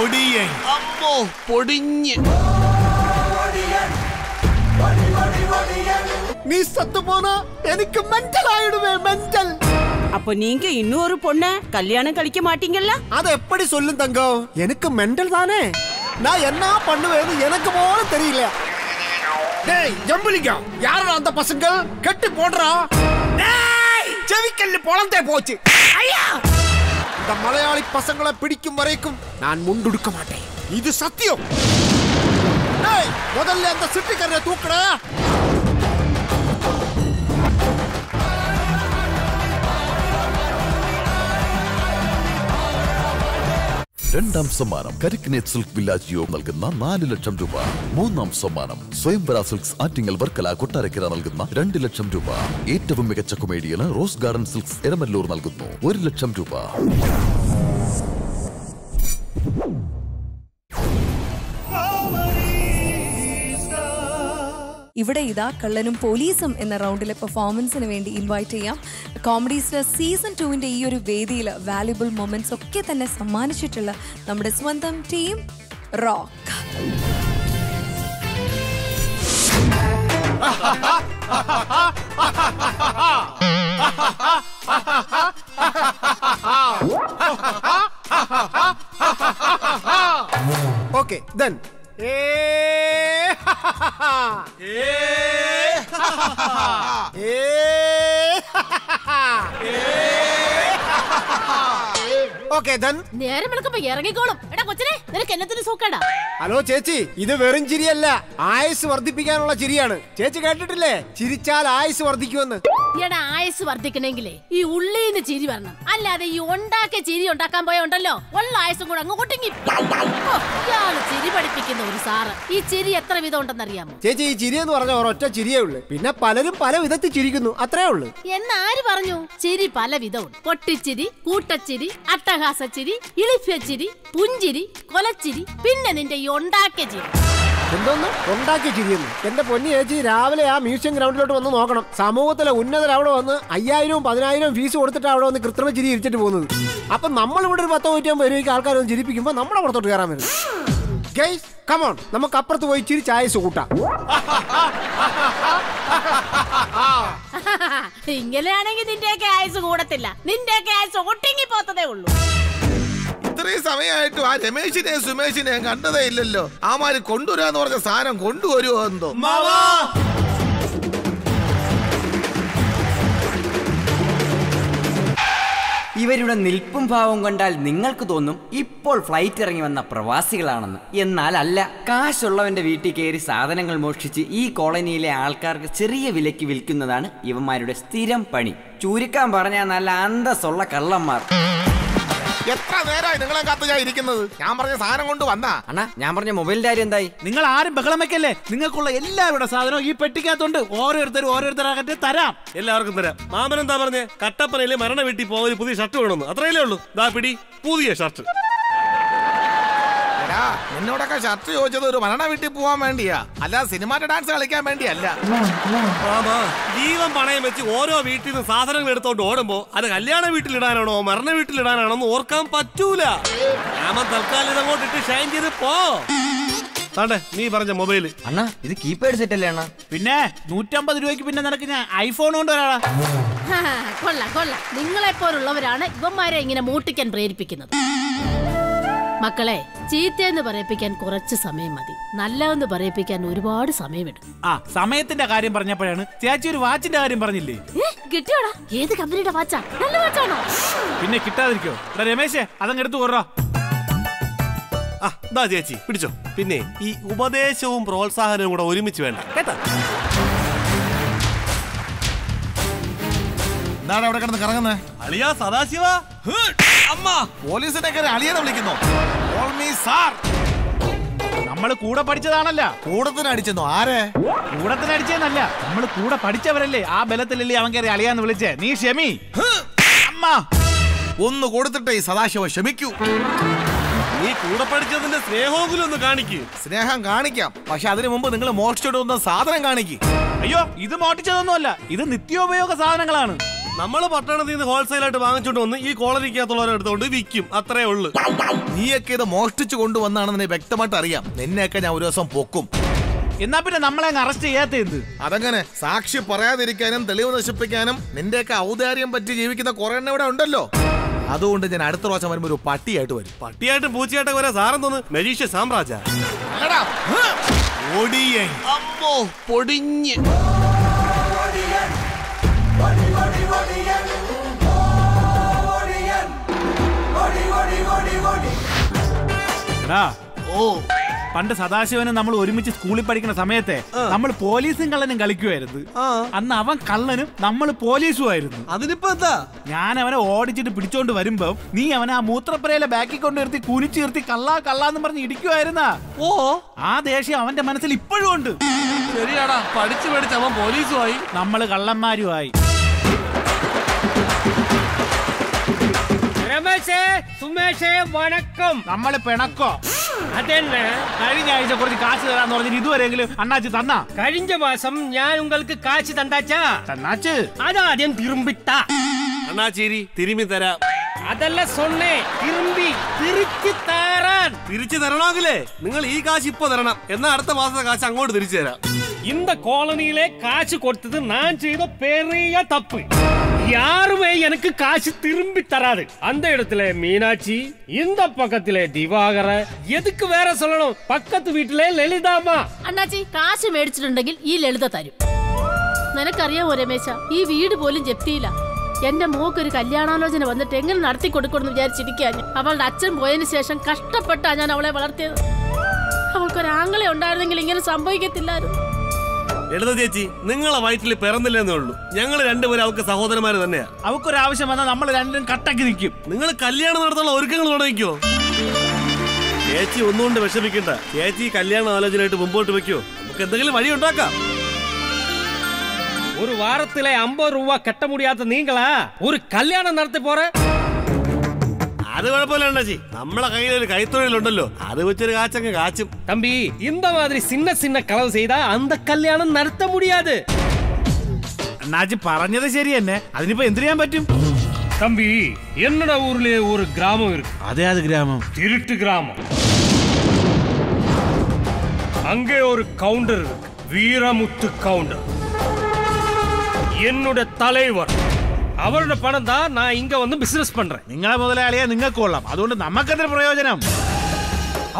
ഒടിയൻ അമ്മോ പൊടിഞ്ഞ് நீ சத்து போனா எனக்கு மென்டல் ஆயிடுவே மென்டல் அப்போ நீங்க இன்னும் ஒரு பொண்ண கல்யாணம் கழிக்க மாட்டீங்கல்ல அது எப்படி சொல்லும் தங்கம் எனக்கு மென்டல் தானே நான் என்ன பண்ணுவேன்னு எனக்கு போல தெரியல டேய் ஜம்புலிங்கம் யாரா அந்த பசங்க கட்டி போடுறா டேய் செவிக்கல்லு பொழந்தே போச்சு ஐயா இந்த மலையாளி பசங்களை பிடிக்கும் வரைக்கும் நான் முண்டுடுக்க மாட்டேன். இது சத்தியம். முதல்ல அந்த சிட்டிக்கரையை தூக்கடா. രണ്ടാം സമ്മാനം കരിക്കിനേറ്റ് സിൽക്ക് വില്ലാജിയോ നൽകുന്ന നാല് ലക്ഷം രൂപ. മൂന്നാം സമ്മാനം സ്വയംവര സിൽക്സ് ആറ്റിങ്ങൽ വർക്കല കൊട്ടാരക്കര നൽകുന്ന രണ്ട് ലക്ഷം രൂപ. ഏറ്റവും മികച്ച കൊമേഡിയന് റോസ് ഗാർഡൻ സിൽക്സ് എരമല്ലൂർ നൽകുന്നു. ഒരു ലക്ഷം രൂപ. ഇവിടെ ഇതാ കള്ളനും പോലീസും എന്ന റൗണ്ടിലെ പെർഫോമൻസിന് വേണ്ടി ഇൻവൈറ്റ് ചെയ്യാം. കോമഡി സീസൺ ടുവിന്റെ ഈ ഒരു വേദിയിൽ വാല്യുബിൾ മൊമെന്റ്സ് ഒക്കെ തന്നെ സമ്മാനിച്ചിട്ടുള്ള നമ്മുടെ സ്വന്തം team rock okay then okay then. നേരം വിളക്കുമ്പോ ഇറങ്ങിക്കോളും. എടാ കൊച്ചിനെ നിനക്ക് എന്നത്തിന് സൂക്കണ്ട ഹലോ ചേച്ചി ഇത് വെറും ചിരിയല്ല. ആയുസ് വർദ്ധിപ്പിക്കാനുള്ള ചിരിയാണ്. ചേച്ചി കേട്ടിട്ടില്ലേ? ചിരിച്ചാൽ ആയുസ് വർദ്ധിക്കുമെന്ന്. എടാ ആയുസ് വർദ്ധിക്കണെങ്കിലേ ഈ ഉള്ളീന്ന് ചിരി വരണം. അല്ലാതെ ഈ ഉണ്ടാക്കിയ ചിരി ഉണ്ടാക്കാൻ പോയ ഉണ്ടല്ലോ. ഉള്ള ആയുസും കൂടെ അങ്ങ് കൊട്ടിങ്ങി ചിരി പഠിപ്പിക്കുന്ന. ഒരു സാറ്. ഈ ചിരി എത്ര വിധം ഉണ്ടെന്നറിയാമോ ചേച്ചി ഈ ചിരി എന്ന് പറഞ്ഞ ഒരൊറ്റ ചിരിയേ ഉള്ളൂ. പിന്നെ പലരും പല വിധത്തിൽ ചിരിക്കുന്നു. അത്രേ ഉള്ളൂ. എന്നാര് പറഞ്ഞു? ചിരി പല വിധമുണ്ട് പൊട്ടിച്ചിരി കൂട്ടച്ചിരി അട്ടഹാസച്ചിരി ഇളിഫ്യച്ചിരി പുഞ്ചിരി കൊലച്ചിരി പിന്നെ നിന്റെ ഈ ഉണ്ടാക്കിയ ചിരി. എന്തോന്ന്? ഉണ്ടാക്കി ചിരിയുന്നു. എന്റെ പൊന്നി ചേച്ചി രാവിലെ ആ മ്യൂസിയം ഗ്രൗണ്ടിലോട്ട് വന്ന് നോക്കണം. സമൂഹത്തിലെ ഉന്നതർ അവിടെ വന്ന് അയ്യായിരവും പതിനായിരവും ഫീസ് കൊടുത്തിട്ട് അവിടെ വന്ന് കൃത്രിമ ചിരി ഇരിച്ചിട്ട് പോകുന്നത്. അപ്പൊ നമ്മളിവിടെ ഒരു പത്തോ നൂറ്റമ്പത് രൂപയ്ക്ക് ആൾക്കാർ ഒന്ന് ചിരിപ്പിക്കുമ്പോൾ നമ്മളെ പുറത്തോട്ട് കയറാൻ വരും ഗൈസ് കമോൺ നമുക്ക് അപ്പുറത്ത് പോയി ഇച്ചിരി ചായസ് കൂട്ടാം. ഇങ്ങനെയാണെങ്കിൽ നിന്റെയൊക്കെ ആയുസ് കൂടത്തില്ല. നിന്റെയൊക്കെ ആയുസ് ഒട്ടിങ്ങി പോത്തതേ ഉള്ളൂ. ഇത്രയും സമയമായിട്ടും ആ രമേശിനെയും സുമേഷിനെയും കണ്ടതേ ഇല്ലല്ലോ. ആമാര് കൊണ്ടുവരാന്ന് പറഞ്ഞ സാധനം കൊണ്ടുവരുമോ എന്തോ? ഇവരുടെ നിൽപ്പും ഭാവം കണ്ടാൽ നിങ്ങൾക്ക് തോന്നും ഇപ്പോൾ ഫ്ലൈറ്റ് ഇറങ്ങി വന്ന പ്രവാസികളാണെന്ന്. എന്നാൽ അല്ല കാശുള്ളവന്റെ വീട്ടിൽ കയറി സാധനങ്ങൾ മോഷ്ടിച്ച് ഈ കോളനിയിലെ ആൾക്കാർക്ക് ചെറിയ വിലയ്ക്ക് വിൽക്കുന്നതാണ് ഇവന്മാരുടെ സ്ഥിരം പണി. ചുരുക്കാൻ പറഞ്ഞാൽ നല്ല അന്തസ്സുള്ള കള്ളന്മാർ. എത്ര നേരമായി നിങ്ങളെ കാത്ത് ഞാൻ ഇരിക്കുന്നത്? ഞാൻ പറഞ്ഞ സാധനം കൊണ്ട് വന്നാ. അണ്ണാ ഞാൻ പറഞ്ഞ മൊബൈൽ കാര്യം എന്തായി? നിങ്ങൾ ആരും ബഹളം വെക്കല്ലേ? നിങ്ങൾക്കുള്ള എല്ലാവരുടെ സാധനവും ഈ പെട്ടിക്കകത്തുണ്ട്. ഓരോരുത്തരും ഓരോരുത്തരാകട്ടെ തരാം. എല്ലാവർക്കും തരാം. മാമൻ എന്താ പറഞ്ഞേ? കട്ടപ്പനയിലെ മരണ വീട്ടിൽ പോകാൻ ഒരു പുതിയ ഷർട്ട് വേണമെന്ന്. അത്രയല്ലേ ഉള്ളൂ. ദാ പിടി പുതിയ ഷർട്ട് നിന്നോടൊക്കെ ഷർട്ട് ചോദിച്ചത് ഒരു മരണ വീട്ടിൽ പോവാൻ വേണ്ടിയാ. അല്ല സിനിമാന്റെ ഡാൻസ് കളിക്കാൻ വേണ്ടിയല്ല. ജീവൻ പണയം വെച്ച് ഓരോ വീട്ടിൽ നിന്ന് സാധനങ്ങൾ എടുത്തോണ്ട് ഓടുമ്പോ അത് കല്യാണ വീട്ടിലിടാനാണോ മരണ വീട്ടിലിടാനാണോ എന്ന് ഓർക്കാൻ പറ്റൂല. രാമൻ തൽക്കാലം ഇതങ്ങോട്ട് ഇട്ട് ഷൈൻ ചെയ്ത് പോ. താണ്ടെ നീ പറഞ്ഞ മൊബൈൽ അണ്ണാ ഇത് കീപാഡ് സെറ്റ് അല്ലേ അണ്ണാ? പിന്നെ നൂറ്റമ്പത് രൂപയ്ക്ക് പിന്നെ നിനക്ക് ഞാൻ ഐഫോൺ കൊണ്ട് വരാടാ. കൊള്ളാം കൊള്ളാം. നിങ്ങളെ പോലുള്ളവരാണ് ഇവന്മാരെ ഇങ്ങനെ മൂട്ടിക്കാൻ പ്രേരിപ്പിക്കുന്നത്. മക്കളെ ചീത്തയെന്ന് പറയിപ്പിക്കാൻ കുറച്ച് സമയം മതി. നല്ല എന്ന് പറയിപ്പിക്കാൻ ഒരുപാട് സമയമെടുക്കും. ആ സമയത്തിന്റെ കാര്യം പറഞ്ഞപ്പോഴാണ് ചേച്ചി ഒരു വാച്ചിന്റെ കാര്യം പറഞ്ഞില്ലേ? കിട്ടിയോടാ? ഏത് കമ്പനിയുടെ വാച്ചാ? നല്ല വാച്ചാണോ? പിന്നെ കിട്ടാതിരിക്കോ? എടാ രമേശേ അതങ്ങ് എടുത്തു കൊറോ. ആ ദാ ചേച്ചി പിടിച്ചോ. പിന്നെ ഈ ഉപദേശവും പ്രോത്സാഹനവും കൂടെ ഒരുമിച്ച് വേണ്ട കേട്ടാ? എന്താണ് അവിടെ കിടന്ന് കറങ്ങുന്നത് അളിയ സദാശിവ. അമ്മ. പോലീസിനെ കയറി അളിയെന്ന് വിളിക്കുന്നു. നമ്മൾ കൂടെ പഠിച്ചതാണല്ല. കൂടത്തിന് അടിച്ചെന്നോ? ആരെ? കൂടത്തിന് അടിച്ചെന്നല്ല നമ്മൾ കൂടെ പഠിച്ചവരല്ലേ. ആ ബലത്തിലല്ലേ അവൻ കയറി അളിയാന്ന് വിളിച്ചേ. നീ ക്ഷമി. അമ്മ! ഒന്ന് കൊടുത്തിട്ടേ സദാശിവ ക്ഷമിക്കൂ. നീ കൂടെ പഠിച്ചതിന്റെ സ്നേഹമെങ്കിലും ഒന്ന് കാണിക്കൂ. സ്നേഹം കാണിക്കാം. പക്ഷെ അതിനു മുമ്പ് നിങ്ങൾ മോഷ്ടിച്ചിട്ട് വന്ന സാധനം കാണിക്കൂ. അയ്യോ ഇത് മോട്ടിച്ചതൊന്നുമല്ല ഇത് നിത്യോപയോഗ സാധനങ്ങളാണ്. നമ്മൾ പട്ടണത്തിൽ നിന്ന് ഹോൾസെയിൽ ആയിട്ട് വാങ്ങിച്ചോണ്ട് വന്ന് ഈ കോളനിക്കകത്തുള്ളവരെ എടുത്തോണ്ട് വിൽക്കും. അത്രേ ഉള്ളു. നീയൊക്കെ ഇത് മോഷ്ടിച്ചു കൊണ്ടുവന്നാണെന്ന് വ്യക്തമായിട്ട് അറിയാം. നിന്നെയൊക്കെ ഞാൻ ഒരു ദിവസം പൊക്കും. എന്നാ പിന്നെ നമ്മളെ അറസ്റ്റ് ചെയ്യാത്ത എന്ത്? അതങ്ങനെ സാക്ഷി പറയാതിരിക്കാനും തെളിവ് നശിപ്പിക്കാനും നിന്റെയൊക്കെ ഔദാര്യം പറ്റി ജീവിക്കുന്ന കുറെ എണ്ണം ഇവിടെ ഉണ്ടല്ലോ. അതുകൊണ്ട് ഞാൻ അടുത്ത പ്രാവശ്യം വരുമ്പോ ഒരു പട്ടിയായിട്ട് വരും. പട്ടിയായിട്ട് പൂച്ചയായിട്ട് വരെ സാറം തോന്നുന്നു. സാമ്രാജ്യ. അമ്മോ പൊടിഞ്ഞ്. എടാ ഓ പണ്ട് സദാശിവനെ നമ്മൾ ഒരുമിച്ച് സ്കൂളിൽ പഠിക്കുന്ന സമയത്തെ നമ്മൾ പോലീസും കള്ളനും കളിക്കുമായിരുന്നു അന്ന് അവൻ കള്ളനും നമ്മൾ പോലീസും ആയിരുന്നു. അതിനിപ്പോ എന്താ? ഞാൻ അവനെ ഓടിച്ചിട്ട് പിടിച്ചോണ്ട് വരുമ്പോ നീ അവനെ ആ മൂത്രപ്പുരയിലെ ബാക്കി കൊണ്ടുവരുത്തി നിർത്തി കുനിച്ചു നിർത്തി കള്ളാ കള്ളാന്ന് പറഞ്ഞ് ഇടിക്കുമായിരുന്നാ ഓ. ആ ദേഷ്യം അവന്റെ മനസ്സിൽ ഇപ്പോഴും ഉണ്ട്. ശരിയാടാ പഠിച്ചു പഠിച്ച് അവൻ പോലീസുമായി. നമ്മൾ കള്ളന്മാരുമായി. രമേശേ സുമേഷേ വണക്കം നമ്മള് പിണക്കോ അതെന്നെ കഴിഞ്ഞ ആഴ്ച കുറച്ച് കാശ് തരാന്ന് പറഞ്ഞിട്ട് ഇതുവരെയെങ്കിലും അണ്ണാച്ചി തന്നാ കഴിഞ്ഞ മാസം ഞാൻ உங்களுக்கு കാശ് തന്നാച്ചാ തന്നാച്ച് അതാദ്യം തിരുമ്പിത്താ അണ്ണാച്ചേരി തിരുമ്മി തരാം അതല്ല സൊന്നേ തിരുമ്പി തിരിച്ചു താറാൻ തിരിച്ചു തരണമെങ്കിലേ നിങ്ങൾ ഈ കാശ് ഇപ്പൊ തരണം എന്നാ അടുത്ത മാസത്തെ കാശ് അങ്ങോട്ട് തിരിച്ചു തരാം இந்த கோலனியிலே காசு கொடுத்தது நான் செய்த பெரிய தப்பு யாருமே எனக்கு காசு திரும்பி தராது அந்த இடத்துல மீனாட்சி இந்த பக்கத்துல திவாகர எதுக்கு வேற சொல்லணும் பக்கத்து வீட்டுல லலிதாமா അണ്ണാച്ചി കാശ് മേടിച്ചിട്ടുണ്ടെങ്കിൽ ഈ ലളിത തരും നിനക്കറിയാമോ രമേശ ഈ വീട് പോലും ജപ്തിയില്ല എന്റെ മോക്ക് ഒരു കല്യാണാലോചന വന്നിട്ട് എങ്ങനെ നടത്തി കൊടുക്കണമെന്ന് വിചാരിച്ചിരിക്കാൻ അവളുടെ അച്ഛൻ പോയതിനു ശേഷം കഷ്ടപ്പെട്ടാ ഞാൻ അവളെ വളർത്തിയത് അവൾക്കൊരാങ്ങളെ ഉണ്ടായിരുന്നെങ്കിൽ ഇങ്ങനെ സംഭവിക്കത്തില്ലായിരുന്നു ലളിത ചേച്ചി നിങ്ങളെ വയറ്റിൽ പിറന്നില്ലെന്നേ ഉള്ളൂ ഞങ്ങൾ രണ്ടുപേരും അവർക്ക് സഹോദരന്മാര് തന്നെയാ അവക്കൊരാവശ്യം വന്നാൽ നമ്മൾ രണ്ടും കട്ടക്ക് നിൽക്കും നിങ്ങൾ കല്യാണം നടത്താനുള്ള ഒരുക്കങ്ങൾ തുടങ്ങിക്കോ ചേച്ചി ഒന്നുകൊണ്ട് വിഷമിക്കണ്ട ചേച്ചി ഈ കല്യാണ ആലോചനയായിട്ട് മുമ്പോട്ട് വെക്കോ നമുക്ക് എന്തെങ്കിലും വഴി ഉണ്ടാക്കാം ஒரு வாரத்துல ஐம்பது ரூபா கட்ட முடியாத நீங்களா ஒரு கல்யாணம் நடத்தி போற അത് കുഴപ്പമില്ല അണ്ണാച്ചി നമ്മളെ കയ്യിൽ ഒരു കൈത്തൊഴിലുണ്ടല്ലോ അത് വെച്ചൊരു കാച്ചങ്ങ് കാച്ചും தம்பி இந்த மாதிரி சின்ன சின்ன களவு செய்தா அந்த கல்யாணம் நடத்த முடியாது അണ്ണാച്ചി പറഞ്ഞത് ശരി തന്നെ അതിനിപ്പോ എന്ത് ചെയ്യാൻ പറ്റും தம்பி என்னோட ஊர்லயே ஒரு கிராமம் இருக்கு അതേ അത് ഗ്രാമം திருட்டு கிராமம் அங்கே ஒரு கவுண்டர் இருக்கு வீரமுத்து கவுண்டர் என்னோட தலைவர் அவரோட பணம் தான் நான் இங்க வந்து பிசினஸ் பண்றேன் നിങ്ങളെ മുതലാളിയെ നിങ്ങൾക്ക് കൊള്ളാം അതുകൊണ്ട് നമുക്കെന്തൊരു പ്രയോജനം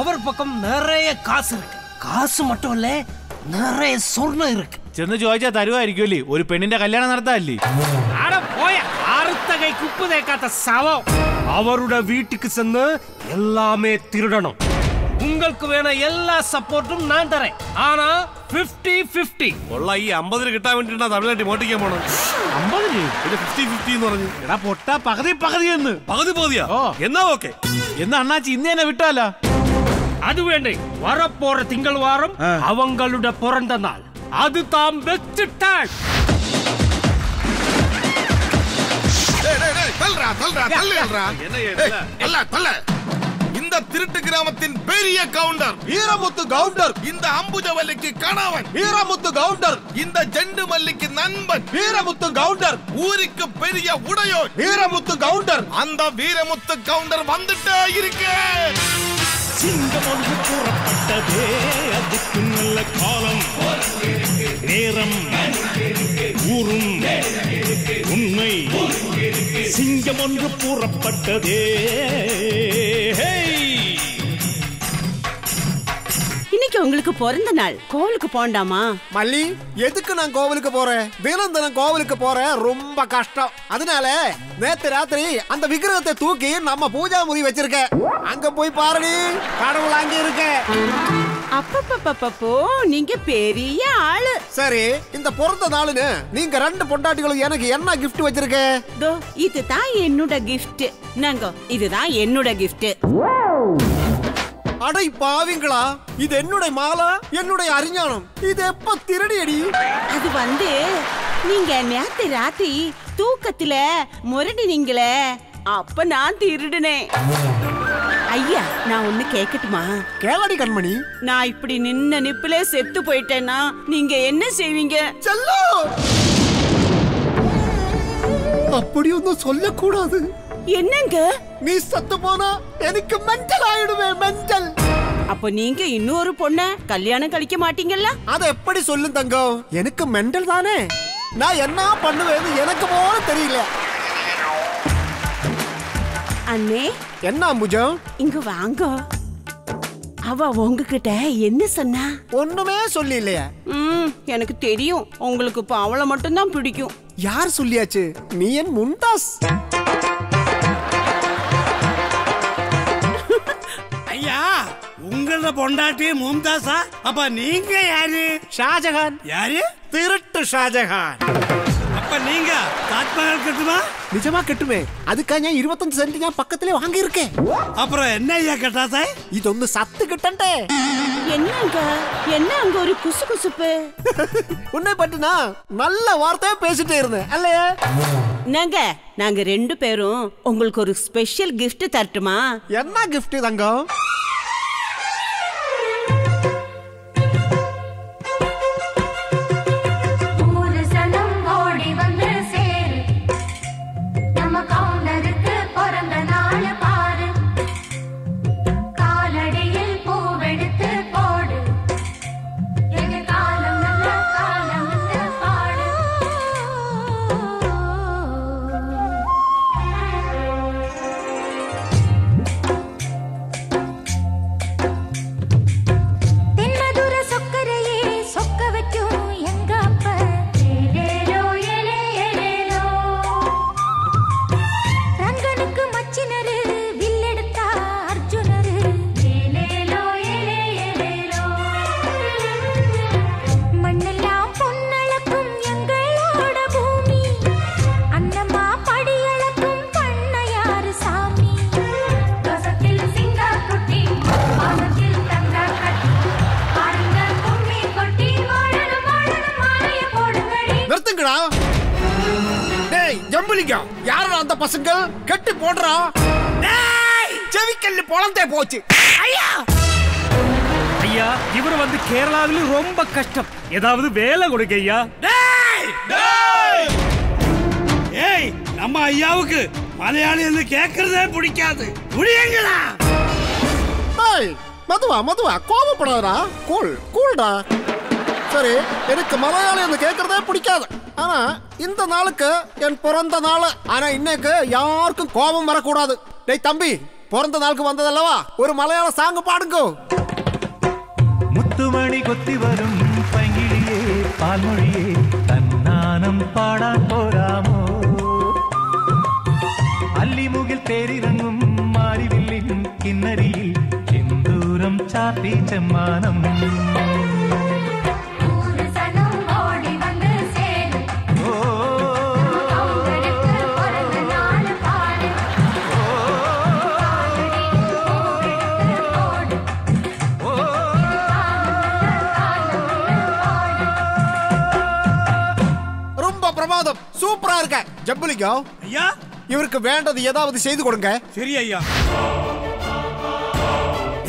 அவர் பக்கம் நிறைய காசு இருக்கு காசு மட்டும் இல்ல நிறைய சொர்ணம் இருக்கு ചെന്ന് ചോദിച്ചാൽ തരുമായിരിക്കുമല്ലേ ഒരു പെണ്ണിന്റെ കല്യാണം നടത്താല്ലേ அட போய அறுத்த கை குப்பு தேக்காத்த சவம் அவரோட வீட்டுக்கு சென்று எல்லாமே திருடணும் உங்களுக்கு வேண எல்லா சப்போர்ட்டும் நான் தரேன் ஆனா 50 50 ഉള്ള ഈ അമ്പതിന് കിട്ടാൻ വേണ്ടിട്ടാ തമിഴ്നാട്ടിൽ മോട്ടിക്കാൻ പോണം അമ്പതിന് ഇത് ഫിഫ്റ്റി ഫിഫ്റ്റി എന്ന് പറഞ്ഞു എടാ പൊട്ട പകുതി പകുതി എന്ന് പകുതി പകുതിയാ ഓ എന്നാ ഓക്കെ എന്നാ അണ്ണാച്ചി ഇന്ന് തന്നെ വിട്ടാലോ அது வேண்டே வரப்போற திங்கள் வாரம் அவங்களோட பிறந்த நாள் அது தாம் வெச்சுட்டாள் தல்றா இந்த திருட்டு கிராமத்தின் பெரிய கவுண்டர். வீரமுத்து கவுண்டர். இந்த அம்புஜவல்லிக்கு கணவன். வீரமுத்து கவுண்டர். இந்த ஜெண்டு மல்லிக்கு நண்பன். வீரமுத்து கவுண்டர். ஊருக்கு பெரிய உடையோர். வீரமுத்து கவுண்டர். அந்த வீரமுத்து கவுண்டர் வந்துட்டே இருக்கு. சிங்கம் ஒன்று கூறப்பட்டதே அதுக்கு நல்ல காலம். நேரம் ஊரும் உண்மை சிங்கம் ஒன்று கூறப்பட்டதே. இன்னைக்கு உங்களுக்கு பிறந்த நாள். கோவிலுக்கு போண்டாமா மல்லி எதுக்கு நான் கோவிலுக்கு போறேன்? தினம் தினம் கோவிலுக்கு போறேன். ரொம்ப கஷ்டம். அதனால நேத்து ராத்திரி அந்த விக்கிரகத்தை தூக்கி நம்ம பூஜா முறி வச்சிருக்கேன் அங்க போய் பாருடி கடவுள் அங்க இருக்க. அப்பப்பப்பப்போ நீங்க பெரிய ஆளு. சரி இந்த பிறந்த நாளுன்னு நீங்க ரெண்டு பொண்டாட்டிகளும் எனக்கு என்ன கிஃப்ட் வச்சிருக்க? தோ இதுதான் என்னோட கிஃப்ட் நாங்க இதுதான் என்னோட கிஃப்ட் அடை பாவிங்களா இது என்னுடைய மாலா என்னுடைய அறிஞானம் இது எப்ப திருடியடி? அது வந்து நீங்க நேத்து ராத்திரி தூக்கத்துல முரடினீங்களே அப்ப நான் திருடுனேன். ஐயா நான் ஒண்ணு கேக்கட்டுமா? கேளடி கண்மணி. நான் இப்படி நின்ன நிப்பிலே செத்து போயிட்டேன்னா நீங்க என்ன செய்வீங்க? செல்லோ! அப்படியொന്നും சொல்லக்கூடாது. என்னங்க? நீ சத்து போனா எனக்கு மென்டல் ஆயிடுவே மென்டல் அப்ப நீங்க இன்னொரு பொண்ண கல்யாணம் கழிக்க மாட்டீங்கல்ல? அதை எப்படி சொல்லும் தங்கம்? எனக்கு மென்டல் தானே. நான் என்ன பண்ணுவேன்னு எனக்கு போல தெரியல. அண்ணே. என்ன அம்புஜம்? இங்க வாங்க. அவ உங்ககிட்ட என்ன சொன்னா? ஒண்ணுமே சொல்லி இல்லையா ம் எனக்கு தெரியும். உங்களுக்கு இப்ப அவளை மட்டும்தான் பிடிக்கும். யார் சொல்லியாச்சு? நீ என் மும்தாஸ். உங்களோட பொண்டாட்டி மும்தாஸா அப்ப நீங்க யாரு ஷாஜகான் யாரு திருட்டு ஷாஜகான் அப்ப நீங்க தாஜ்மஹால் கட்டுமா நிஜமா கெட்டுமே அதுக்காக ഞാൻ ഇരുപത്തഞ്ച് സെന്റ് ഞാൻ പക്കത്തിലെ വാങ്ങിയിരിക്കേ அப்புறம் என்ன ஐயா கட்டாதே ഇതൊന്ന് സത്ത് കിട്ടണ്ടേ என்னங்க என்ன அங்க ஒரு குசு குசுப்பு உன்னை பற்றி நான் நல்ல வார்த்தையா பேசிட்டே இருந்தேன் அல்லையா நாங்க நாங்க ரெண்டு பேரும் உங்களுக்கு ஒரு ஸ்பெஷல் gift தரட்டுமா என்ன gift தங்கம் போச்சு. ஐயா! ஐயா இவர் வந்து கேரளாவில் ரொம்ப கஷ்டம். ஏதாவது வேலை கொடுங்க ஐயா. ஏய் நம்ம ஐயாவுக்கு மலையாளி என்று கேட்கறதே பிடிக்காது. முடியுங்களா? டேய் மதுவா மதுவா கோபப்படாதடா கூல் கூல்டா சரி எனக்கு மலையாளி என்று கேட்கறதே பிடிக்காது. ஆனா இந்த நாளுக்கு என் பிறந்த நாள். ஆனா இன்னைக்கு யாருக்கும் கோபம் வரக்கூடாது. டேய் தம்பி பிறந்த நாளுக்கு வந்ததல்லவா? ஒரு மலையாள சாங்கு பாடுங்க. முத்துமணி கொத்தி வரும் பங்கிலியே பால்மொழியே தன்னானம் பாடான் போராமோ அல்லிமுகில் தேரிறங்கும் மாறிவில்லின் கிண்ணறியில் செந்தூரம் சாத்தி செம்மானம்? ஜம்புலிங்கம் ஐயா? இவருக்கு வேண்டது ஏதாவது செய்து கொடுங்க. சரி ஐயா.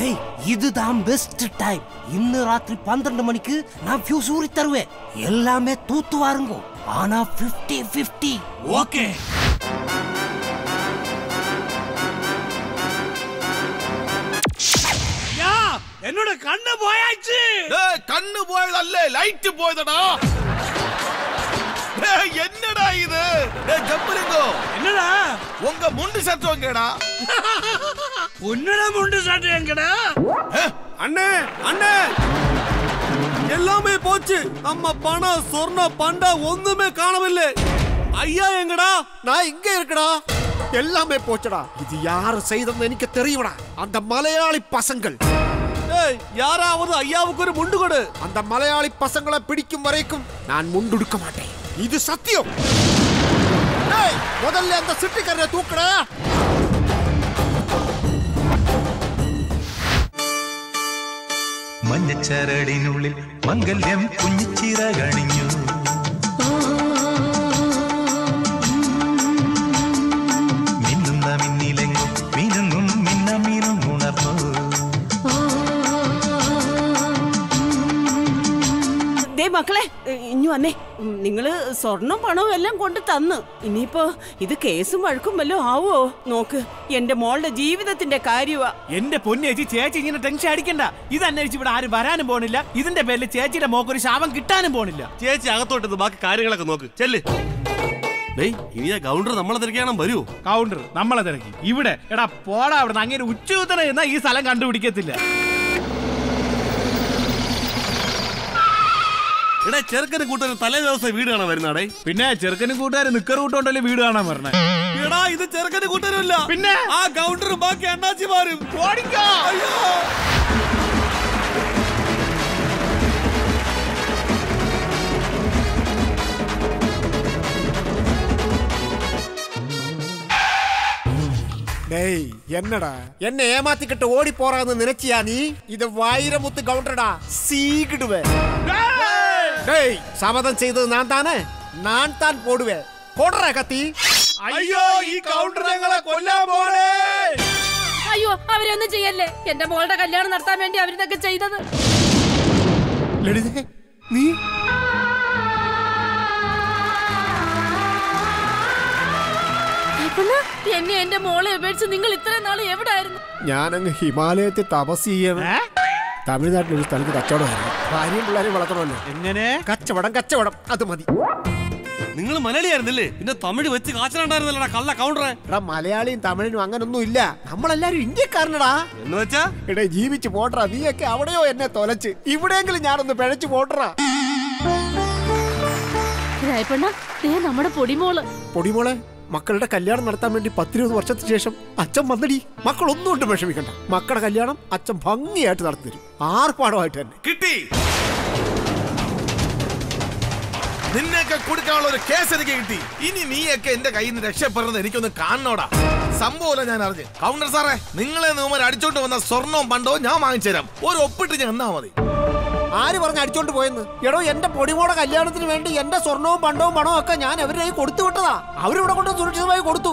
ஏய் இதுதான் பெஸ்ட் டைம் இன்னும் ராத்திரி பன்னிரண்டு மணிக்கு நான் ஃபியூஸ் ஊறி தருவேன். எல்லாமே தூத்து வாருங்க. ஆனா 50 50 ஓகே. ஐயா என்னோட கண்ணு போயாச்சு. கண்ணு போயதல்ல லைட் போயதடா. என்னடா இது? ஜம்புலிங்கோ என்னடா? உங்க முண்டு சத்துவங்கடா உன்னட முண்டு சாட்டு எங்கடா? அண்ணே அண்ணே. எல்லாமே போச்சு. நம்ம பணம் சொர்ணம் பண்டா ஒண்ணுமே காணவில்லை. ஐயா எங்கடா? நான் இங்க இருக்கடா. எல்லாமே போச்சுடா. இது யாரு செய்தது எனக்கு தெரியும்டா. அந்த மலையாளி பசங்கள். யாராவது ஐயாவுக்கு ஒரு முண்டு கொடு. அந்த மலையாளி பசங்களை பிடிக்கும் வரைக்கும் நான் முண்டுடுக்க மாட்டேன். இது சத்தியம் ஏய் முதல்ல அந்த சிட்டிக்கரையை தூக்குடா മഞ്ഞച്ചരടിനുള്ളിൽ മംഗല്യം കുഞ്ഞിച്ചിറകണിഞ്ഞു മിന്നുന്ന മിന്നിലെങ്ങും മിനുങ്ങും മിന്ന മീനും ഉണർന്നു ദേ മക്കളെ ഇനി വന്നേ. നിങ്ങൾ സ്വർണവും സ്വർണം പണവും എല്ലാം കൊണ്ട് തന്നു. ഇനിയിപ്പോ ഇത് കേസും വഴക്കും വല്ലോ ആവോ നോക്ക് എന്റെ മോളുടെ ജീവിതത്തിന്റെ കാര്യമാ എന്റെ പൊന്നേച്ചി ചേച്ചി ഇങ്ങനെ ടെൻഷൻ അടിക്കണ്ട. ഇത് അന്വേഷിച്ച് ഇവിടെ ആരും വരാനും പോണില്ല. ഇതിന്റെ പേരിൽ ചേച്ചിയുടെ മോക്കൊരു ശാപം കിട്ടാനും പോണില്ല. ചേച്ചി അകത്തോട്ട് ബാക്കി കാര്യങ്ങളൊക്കെ നോക്ക്. ചെല്ല്. ഡേയ് ഇനി ആ കൗണ്ടർ നമ്മളെ തിരക്കിയാണോ? വരൂ. കൗണ്ടർ നമ്മളെ തിരക്കി. ഇവിടെ എടാ പോടാ അവിടെ അങ്ങനെ ഉച്ചയൂത്തന എന്നാ ഈ സ്ഥലം കണ്ടുപിടിക്കത്തില്ല. എടാ ചെറുക്കന് കൂട്ടുകാരൻ തലേ ദിവസം വീട് കാണാൻ വരുന്നാടേ പിന്നെ ചെറുക്കനും കൂട്ടുകാർ നിക്കർ കൂട്ടോണ്ടല്ലേ വീട് കാണാൻ പറഞ്ഞേ എടാ ഇത് ചെറുക്കന് കൂട്ടരുമില്ല പിന്നെ ആ കൗണ്ടർ ബാക്കി അണ്ണാച്ചിമാരും ഓടിക്കോ டேய் என்னடா என்ன ஏமாத்திக்கிட்டு ஓடி போறான்னு நினைச்சியா நீ இது வைரமுத்து கவுண்டரடா சீக்கிடுவேன் டேய் சபதம் செய்தது நான் தானே நான் தான் போடுவேன் போடுற கத்தி അയ്യോ ഈ കൗണ്ടർ ഞങ്ങളെ കൊല്ലാൻ പോണേ അയ്യോ അവരൊന്നും ചെയ്യല്ലേ എന്റെ മോളുടെ കല്യാണം നടത്താൻ വേണ്ടി അവരിതൊക്കെ ചെയ്തത് ലളിതേ നീ ഏപ്പണ്ണാ, എന്നെ എന്റെ മോളെ ഉപേക്ഷിച്ച് നിങ്ങൾ ഇത്രയും നാൾ എവിടായിരുന്നു ഞാനങ്ങ് ഹിമാലയത്തിൽ തപസ് ചെയ്യണം തമിഴ്നാട്ടിൽ ഒരു സ്ഥലത്ത് കച്ചവടമായിരുന്നു ഭാര്യയും പിള്ളേരെയും വളർത്തണമല്ലോ. എങ്ങനെ? കച്ചവടം കച്ചവടം. അത് മതി. നിങ്ങൾ മലയാളിയായിരുന്നില്ലേ? പിന്നെ തമിഴ് വെച്ച് കാച്ചിലുണ്ടായിരുന്നല്ലോ കള്ള കൗണ്ടറെ എടാ മലയാളിയും തമിഴിനും അങ്ങനൊന്നും ഇല്ല. നമ്മളെല്ലാരും ഇന്ത്യക്കാരനടാ. എന്ന് വെച്ചാ? എടേ ജീവിച്ച് പോട്ടറാ നീയൊക്കെ അവിടെയോ എന്നെ തൊലച്ച്. ഇവിടെയെങ്കിലും ഞാനൊന്ന് പിഴച്ചു പോട്ടറാ നമ്മുടെ പൊടിമോൾ. പൊടിമോളെ? മക്കളുടെ കല്യാണം നടത്താൻ വേണ്ടി പത്തിരുപത് വർഷത്തിന് ശേഷം അച്ഛൻ വന്നടി. മക്കൾ ഒന്നും കൊണ്ട് വിഷമിക്കണ്ട. മക്കളുടെ കല്യാണം അച്ഛൻ ഭംഗിയായിട്ട് നടത്തി തരും. ആർപ്പാടമായിട്ട് തന്നെ. കിട്ടി. നിന്നെയൊക്കെ കൊടുക്കാനുള്ള ഒരു കേസ് എനിക്ക് കിട്ടി. ഇനി നീയൊക്കെ എന്റെ കയ്യിൽ നിന്ന് രക്ഷപ്പെടുന്നത് എനിക്കൊന്ന് കാണണോടാ. സംഭവമല്ല ഞാൻ അറിഞ്ഞ്. കൗണ്ടർ സാറേ നിങ്ങളെ നിയമം അടിച്ചോണ്ട് വന്ന സ്വർണവും പണ്ടവും ഞാൻ വാങ്ങിച്ചു തരാം. ഒരു ഒപ്പിട്ട് ഞാൻ എന്നാ മതി. ആര് പറഞ്ഞ് അടിച്ചോണ്ട് പോയെന്ന്? എടോ എന്റെ പൊടിമോടെ കല്യാണത്തിന് വേണ്ടി എന്റെ സ്വർണവും പണ്ടവും പണവും ഒക്കെ ഞാൻ അവരുടെ കൊടുത്തു വിട്ടതാ. അവരിവിടെ കൊണ്ട് സുരക്ഷിതമായി കൊടുത്തു.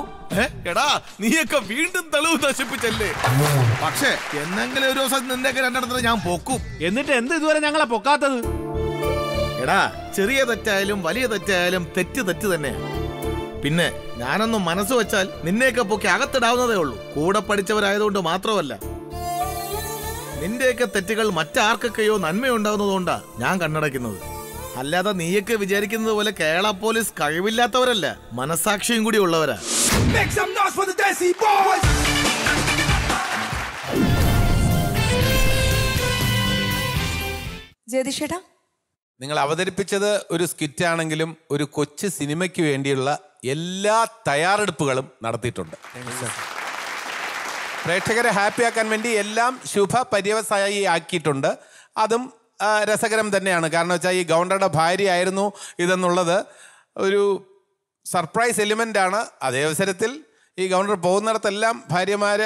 എടാ നീയൊക്കെ വീണ്ടും തെളിവ് നശിപ്പിച്ചല്ലേ? പക്ഷേ എന്നെങ്കിലും ഒരു ദിവസം നിന്റെയൊക്കെ രണ്ടിടത്തിന് ഞാൻ പൊക്കും. എന്നിട്ട് എന്ത് ഇതുവരെ ഞങ്ങളെ പൊക്കാത്തത്? എടാ ചെറിയ തെറ്റായാലും വലിയ തെറ്റായാലും തെറ്റ് തെറ്റ് തന്നെ. പിന്നെ ഞാനൊന്നും മനസ്സ് വെച്ചാൽ നിന്നെയൊക്കെ പൊക്കി അകത്തിടാവുന്നതേ ഉള്ളൂ. കൂടെ പഠിച്ചവരായതുകൊണ്ട് മാത്രമല്ല. നിന്റെയൊക്കെ തെറ്റുകൾ മറ്റാർക്കൊക്കെയോ നന്മയുണ്ടാവുന്നതുകൊണ്ടാ ഞാൻ കണ്ണടയ്ക്കുന്നത്. അല്ലാതെ നീയൊക്കെ വിചാരിക്കുന്നത് പോലെ കേരള പോലീസ് കഴിവില്ലാത്തവരല്ല മനസാക്ഷിയും കൂടി ഉള്ളവരാ. Make some noise for the Desi Boys! ജ്യോതിഷേട്ടാ? നിങ്ങൾ അവതരിപ്പിച്ചത് ഒരു സ്കിറ്റ് ആണെങ്കിലും ഒരു കൊച്ചു സിനിമയ്ക്ക് വേണ്ടിയുള്ള എല്ലാ തയ്യാറെടുപ്പുകളും നടത്തിയിട്ടുണ്ട്. പ്രേക്ഷകരെ ഹാപ്പിയാക്കാൻ വേണ്ടി എല്ലാം ശുഭ പര്യവസായി ആക്കിയിട്ടുണ്ട്. അതും രസകരം തന്നെയാണ്. കാരണം വെച്ചാൽ ഈ ഗൗണ്ടറുടെ ഭാര്യയായിരുന്നു ഇതെന്നുള്ളത് ഒരു സർപ്രൈസ് എലിമെന്റാണ് അതേ അവസരത്തിൽ ഈ ഗൗണ്ടർ പോകുന്നിടത്തെല്ലാം ഭാര്യമാർ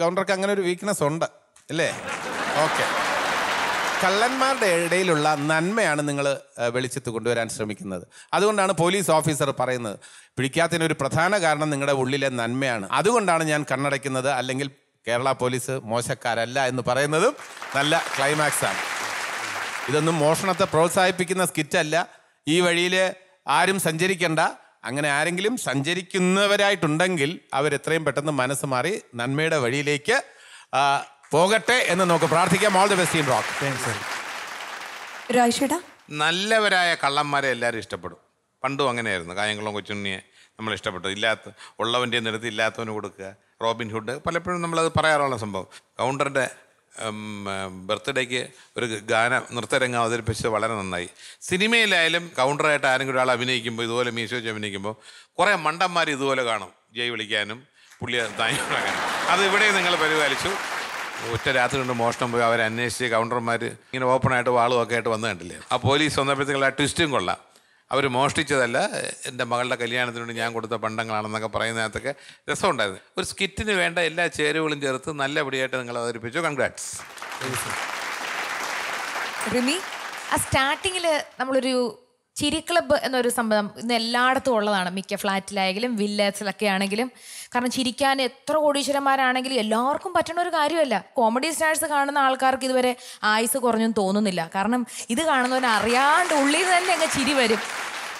ഗവർണർക്ക് അങ്ങനെ ഒരു വീക്ക്നെസ് ഉണ്ട്. അല്ലേ? ഓക്കെ. കള്ളന്മാരുടെ ഇടയിലുള്ള നന്മയാണ് നിങ്ങൾ വെളിച്ചത്ത് കൊണ്ടുവരാൻ ശ്രമിക്കുന്നത്. അതുകൊണ്ടാണ് പോലീസ് ഓഫീസർ പറയുന്നത്. പിടിക്കാത്തതിന് ഒരു പ്രധാന കാരണം നിങ്ങളുടെ ഉള്ളിലെ നന്മയാണ്. അതുകൊണ്ടാണ് ഞാൻ കണ്ണടയ്ക്കുന്നത്. അല്ലെങ്കിൽ കേരള പോലീസ് മോശക്കാരല്ല എന്ന് പറയുന്നതും നല്ല ക്ലൈമാക്സ് ആണ്. ഇതൊന്നും മോഷണത്തെ പ്രോത്സാഹിപ്പിക്കുന്ന സ്കിറ്റല്ല. ഈ വഴിയിൽ ആരും സഞ്ചരിക്കേണ്ട. അങ്ങനെ ആരെങ്കിലും സഞ്ചരിക്കുന്നവരായിട്ടുണ്ടെങ്കിൽ അവരെത്രയും പെട്ടെന്ന് മനസ്സ് മാറി നന്മയുടെ വഴിയിലേക്ക് പോകട്ടെ എന്ന് നോക്ക് പ്രാർത്ഥിക്കാം. All the best in rock നല്ലവരായ കള്ളന്മാരെ എല്ലാവരും ഇഷ്ടപ്പെടും. പണ്ടും അങ്ങനെയായിരുന്നു. കായംകുളം കൊച്ചുണ്ണിയെ നമ്മൾ ഇഷ്ടപ്പെട്ടു. ഇല്ലാത്ത ഉള്ളവന്റെ നിരത്തി ഇല്ലാത്തവന് കൊടുക്കുക. Robin Hood. പലപ്പോഴും നമ്മളത് പറയാറുള്ള സംഭവം. കൗണ്ടറിന്റെ ബർത്ത്ഡേക്ക് ഒരു ഗാന നൃത്തരംഗം അവതരിപ്പിച്ചത് വളരെ നന്നായി. സിനിമയിലായാലും കൗണ്ടറായിട്ട് ആരെങ്കിലും ഒരാൾ അഭിനയിക്കുമ്പോൾ ഇതുപോലെ മീശോ വെച്ച് അഭിനയിക്കുമ്പോൾ കുറേ മണ്ടന്മാർ ഇതുപോലെ കാണും. ജയ് വിളിക്കാനും പുള്ളിയെ താങ്ങി അത് ഇവിടെ നിങ്ങൾ പരിപാലിച്ചു. ഒറ്റ രാത്രി കൊണ്ട് മോഷണം പോയി അവരെ അന്വേഷിച്ച് കൗണ്ടർമാർ ഇങ്ങനെ ഓപ്പണായിട്ട് വാളും ഒക്കെ ആയിട്ട് വന്നു കണ്ടില്ലേ? ആ പോലീസ് വന്നപ്പോഴത്തേക്കുള്ള ആ ട്വിസ്റ്റും കൊള്ളാം. അവർ മോഷ്ടിച്ചതല്ല എന്റെ മകളുടെ കല്യാണത്തിന് വേണ്ടി ഞാൻ കൊടുത്ത പണ്ടങ്ങളാണെന്നൊക്കെ പറയുന്നതിനകത്തൊക്കെ രസമുണ്ടായിരുന്നു. ഒരു സ്കിറ്റിന് വേണ്ട എല്ലാ ചേരുവകളും ചേർത്ത് നല്ലപടിയായിട്ട് നിങ്ങൾ അവതരിപ്പിച്ചു. കൺഗ്രാറ്റ്സ് റിമി ആ സ്റ്റാർട്ടിങ്ങിൽ നമ്മളൊരു ചിരി ക്ലബ്ബ് എന്നൊരു സംഭവം ഇന്ന് എല്ലായിടത്തും ഉള്ളതാണ്. മിക്ക ഫ്ലാറ്റിലായെങ്കിലും വില്ലേജിലൊക്കെ ആണെങ്കിലും കാരണം ചിരിക്കാൻ എത്ര കോടീശ്വരന്മാരാണെങ്കിലും എല്ലാവർക്കും പറ്റുന്ന ഒരു കാര്യമല്ല. കോമഡി സ്റ്റാർസ് കാണുന്ന ആൾക്കാർക്ക് ഇതുവരെ ആയുസ് കുറഞ്ഞൊന്നും തോന്നുന്നില്ല. കാരണം ഇത് കാണുന്നവന് അറിയാണ്ട് ഉള്ളിൽ തന്നെ അങ്ങ് ചിരി വരും.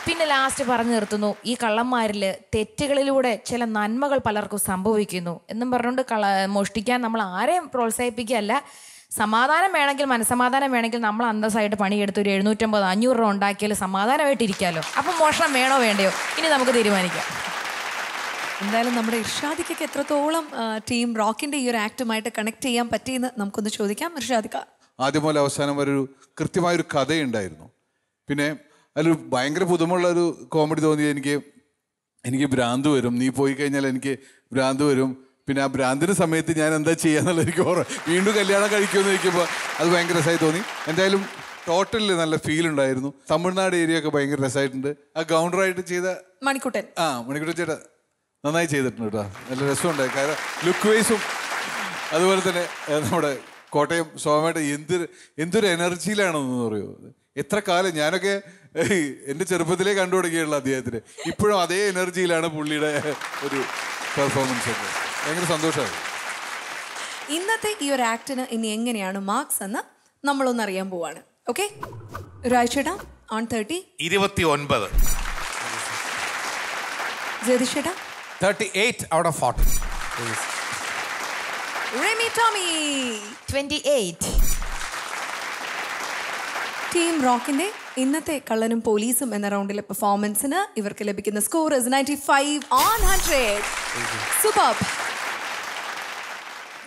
പിന്നെ ലാസ്റ്റ് പറഞ്ഞു നിർത്തുന്നു ഈ കള്ളന്മാരിൽ തെറ്റുകളിലൂടെ ചില നന്മകൾ പലർക്കും സംഭവിക്കുന്നു എന്നും പറഞ്ഞുകൊണ്ട് കള മോഷ്ടിക്കാൻ നമ്മൾ ആരെയും പ്രോത്സാഹിപ്പിക്കുകയല്ല. സമാധാനം വേണമെങ്കിൽ മനസ്സമാധാനം വേണമെങ്കിൽ നമ്മൾ അന്തസ്സായിട്ട് പണിയെടുത്ത് ഒരു എഴുന്നൂറ്റമ്പത് അഞ്ഞൂറ് രൂപ ഉണ്ടാക്കിയാൽ സമാധാനമായിട്ട് ഇരിക്കാമല്ലോ അപ്പം മോഷണം വേണോ വേണ്ടയോ? ഇനി നമുക്ക് തീരുമാനിക്കാം. എന്തായാലും നമ്മുടെ ഇർഷാദിക്കൊക്കെ എത്രത്തോളം ടീം റോക്കിന്റെ ഈ ഒരു ആക്ടുമായിട്ട് കണക്ട് ചെയ്യാൻ പറ്റിയെന്ന് നമുക്കൊന്ന് ചോദിക്കാം. ഇർഷാദിക്ക. ആദ്യം പോലെ അവസാനം വരെ ഒരു കൃത്യമായൊരു കഥയുണ്ടായിരുന്നു. പിന്നെ അതിലൊരു ഭയങ്കര പുതുമുള്ള ഒരു കോമഡി തോന്നിയത് എനിക്ക് എനിക്ക് ഭ്രാന്ത് വരും. നീ പോയി കഴിഞ്ഞാൽ എനിക്ക് ഭ്രാന്ത് വരും. പിന്നെ ആ ഭ്രാന്തിന് സമയത്ത് ഞാൻ എന്താ ചെയ്യാന്നുള്ള എനിക്ക് ഓർമ്മ. വീണ്ടും കല്യാണം കഴിക്കുമെന്ന് ചോദിക്കുമ്പോൾ അത് ഭയങ്കര രസമായി തോന്നി. എന്തായാലും ടോട്ടലിൽ നല്ല ഫീൽ ഉണ്ടായിരുന്നു. തമിഴ്നാട് ഏരിയ ഒക്കെ ഭയങ്കര രസമായിട്ടുണ്ട് ആ ഗൗണ്ടറായിട്ട് ചെയ്ത മണിക്കുട്ടൻ. ആ മണിക്കുട്ടൻ ചേട്ടാ നന്നായി ചെയ്തിട്ടുണ്ട് കേട്ടോ നല്ല രസമുണ്ടായി. കാരണം ലുക്ക് വൈസും അതുപോലെ തന്നെ നമ്മുടെ കോട്ടയം സ്വാമിയുടെ എന്തൊരു എന്തൊരു എനർജിയിലാണെന്ന് പറയുമോ എത്ര കാലം ഞാനൊക്കെ എന്റെ ചെറുപ്പത്തിലേ കണ്ടു തുടങ്ങിയുള്ള അദ്ദേഹത്തിന്. ഇപ്പോഴും അതേ എനർജിയിലാണ് പുള്ളിയുടെ ഒരു പെർഫോമൻസ് ഒക്കെ. ഭയങ്കര സന്തോഷമായി. ഇന്നത്തെ ഈ ഒരു ആക്ടിന് ഇനി എങ്ങനെയാണ് മാർക്സ് എന്ന് നമ്മളൊന്ന് അറിയാൻ പോവാണ്. ഓക്കെ? രാഴ്ചേട്ടാ ഓൺ തേർട്ടി ഇരുപത്തി ഒൻപത് ജതിഷേട്ടാ thirty eight out of forty Remi Tomy. Twenty eight team റോക്കിന്റെ ഇന്നത്തെ കള്ളനും പോലീസും എന്ന റൗണ്ടിലെ പെർഫോമൻസിന് ഇവർക്ക് ലഭിക്കുന്ന score is ninety five on hundred super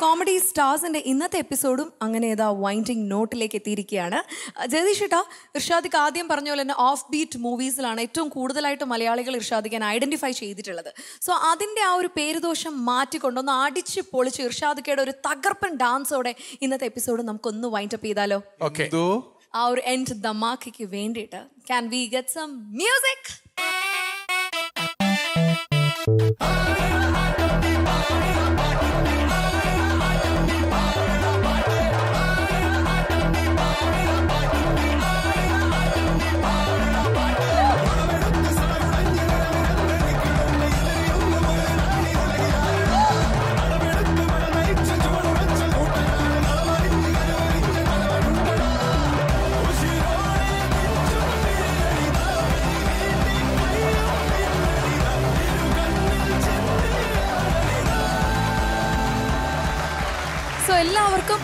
comedy സ്റ്റാർസിന്റെ ഇന്നത്തെ എപ്പിസോഡും അങ്ങനെ ഏതാ വൈൻഡിങ് നോട്ടിലേക്ക് എത്തിയിരിക്കുകയാണ്. ജഗദീഷ് ഏട്ടാ ഇർഷാദിക്ക് ആദ്യം പറഞ്ഞ പോലെ തന്നെ ഓഫ് ബീറ്റ് മൂവീസിലാണ് ഏറ്റവും കൂടുതലായിട്ട് മലയാളികൾ ഇർഷാദിക്കാൻ ഐഡന്റിഫൈ ചെയ്തിട്ടുള്ളത്. സോ അതിന്റെ ആ ഒരു പേരുദോഷം മാറ്റിക്കൊണ്ടൊന്ന് അടിച്ച് പൊളിച്ച് ഇർഷാദിക്കയുടെ ഒരു തകർപ്പൻ ഡാൻസോടെ ഇന്നത്തെ എപ്പിസോഡ് നമുക്കൊന്ന് വൈൻഡപ്പ് ചെയ്താലോ? ഓക്കെ. ആ ഒരു എൻഡ് ദമാക്കിക്ക് വേണ്ടിയിട്ട്. Can we get some music എല്ലാവർക്കും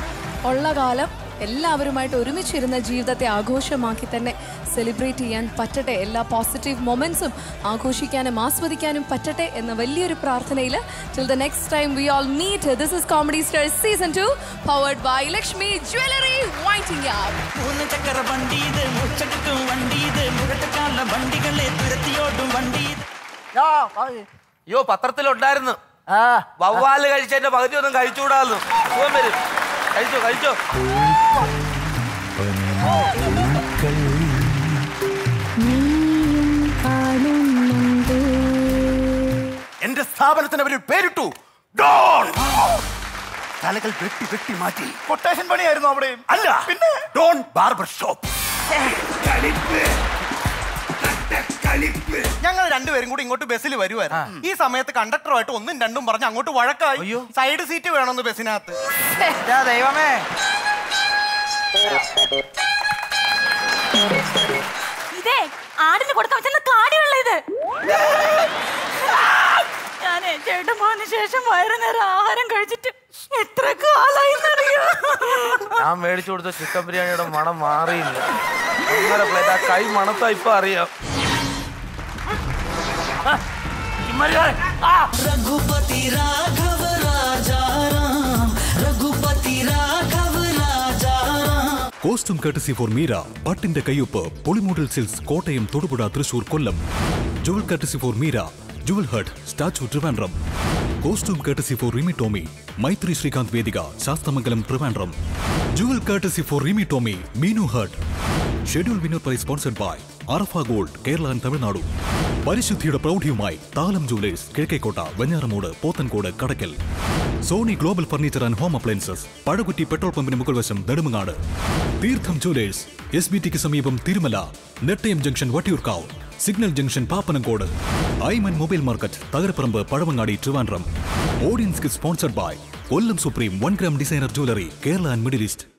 ഉള്ള കാലം എല്ലാവരുമായിട്ട് ഒരുമിച്ചിരുന്ന ജീവിതത്തെ ആഘോഷമാക്കി തന്നെ സെലിബ്രേറ്റ് ചെയ്യാൻ പറ്റട്ടെ. എല്ലാ പോസിറ്റീവ് മൊമെൻസും ആഘോഷിക്കാനും ആസ്വദിക്കാനും പറ്റട്ടെ എന്ന വലിയൊരു പ്രാർത്ഥനയിൽ till the next time we all meet this is comedy star season two powered by Lakshmi jewellery waiting മൂന്ന് ചക്ര വണ്ടി ഇത് മുച്ചടുക്കും വണ്ടി ഇത് മുഴട്ടക്കാല വണ്ടികളെ തുരത്തിയോടും വണ്ടി അയ്യോ പത്രത്തിലുണ്ടായിരുന്നു. വവ്വാൽ കഴിച്ചതിന്റെ പകുതി ഒന്നും കഴിച്ചുകൂടാന്ന് സുഖം വരും. കഴിച്ചോ കഴിച്ചോ. എന്റെ സ്ഥാപനത്തിന് അവർ പേരിട്ടു. തലകൾ വെട്ടി വെട്ടി മാറ്റി. കൊട്ടേഷൻ പണിയായിരുന്നു അവിടെ അല്ല. പിന്നെ? Don barber shop. ഞങ്ങൾ രണ്ടുപേരും കൂടി ഇങ്ങോട്ട് ബസ്സിൽ വരുമായിരുന്നു ഈ സമയത്ത് കണ്ടക്ടറുമായിട്ട് ഒന്നും രണ്ടും പറഞ്ഞ് അങ്ങോട്ട് വഴക്കായി. സൈഡ് സീറ്റ് വേണമെന്ന് ബസ്സിനകത്ത്. ദൈവമേ. ഇതേ ആടിന് കൊടുക്കാൻ വെച്ചാൽ കാടിയുള്ള ഇത്. ഞാനേ ചേട്ടൻ പോയതിനു ശേഷം വയറുനേരം ആഹാരം കഴിച്ചിട്ട് എത്ര കാലായി ഞാൻ മേടിച്ചു കൊടുത്ത ചിക്കൻ ബിരിയാണിയുടെ മണം മാറിയില്ല. കൈ മണത്താ ഇപ്പൊ അറിയാം. Raghupati Raghav Raja Ram Raghupati Raghav Raja Ram costume courtesy for Meera പട്ടിന്റെ കയ്യൊപ്പ് പൊളിമോഡൽ silks Kottayam Thodupuzha Thrissur Kollam jewel courtesy for Meera jewel hut statue Trivandrum costume courtesy for Rimi Tomy Maithri Sreekanth Vedika Sasthamangalam Trivandrum jewel courtesy for Rimi Tomy Meenu hut schedule winner prize sponsored by Arafa gold Kerala and Tamil Nadu. പരിശുദ്ധിയുടെ പ്രൗഢിയുമായി Thalam jewellers Kizhakkekotta Venjaramoodu Pothencode Kadakkal Sony global furniture and home appliances Pazhakutty petrol പമ്പിന് മുകൾവശം Nedumangad. Theertham jewellers S B tick സമീപം Thirumala Nettayam junction Vattiyoorkavu. Signal junction Pappanamcode. Aiman mobile market Thakaraparambu Pazhavangadi Trivandrum. Audience sponsored by Kollam supreme one gram designer jewellery Kerala and middle east.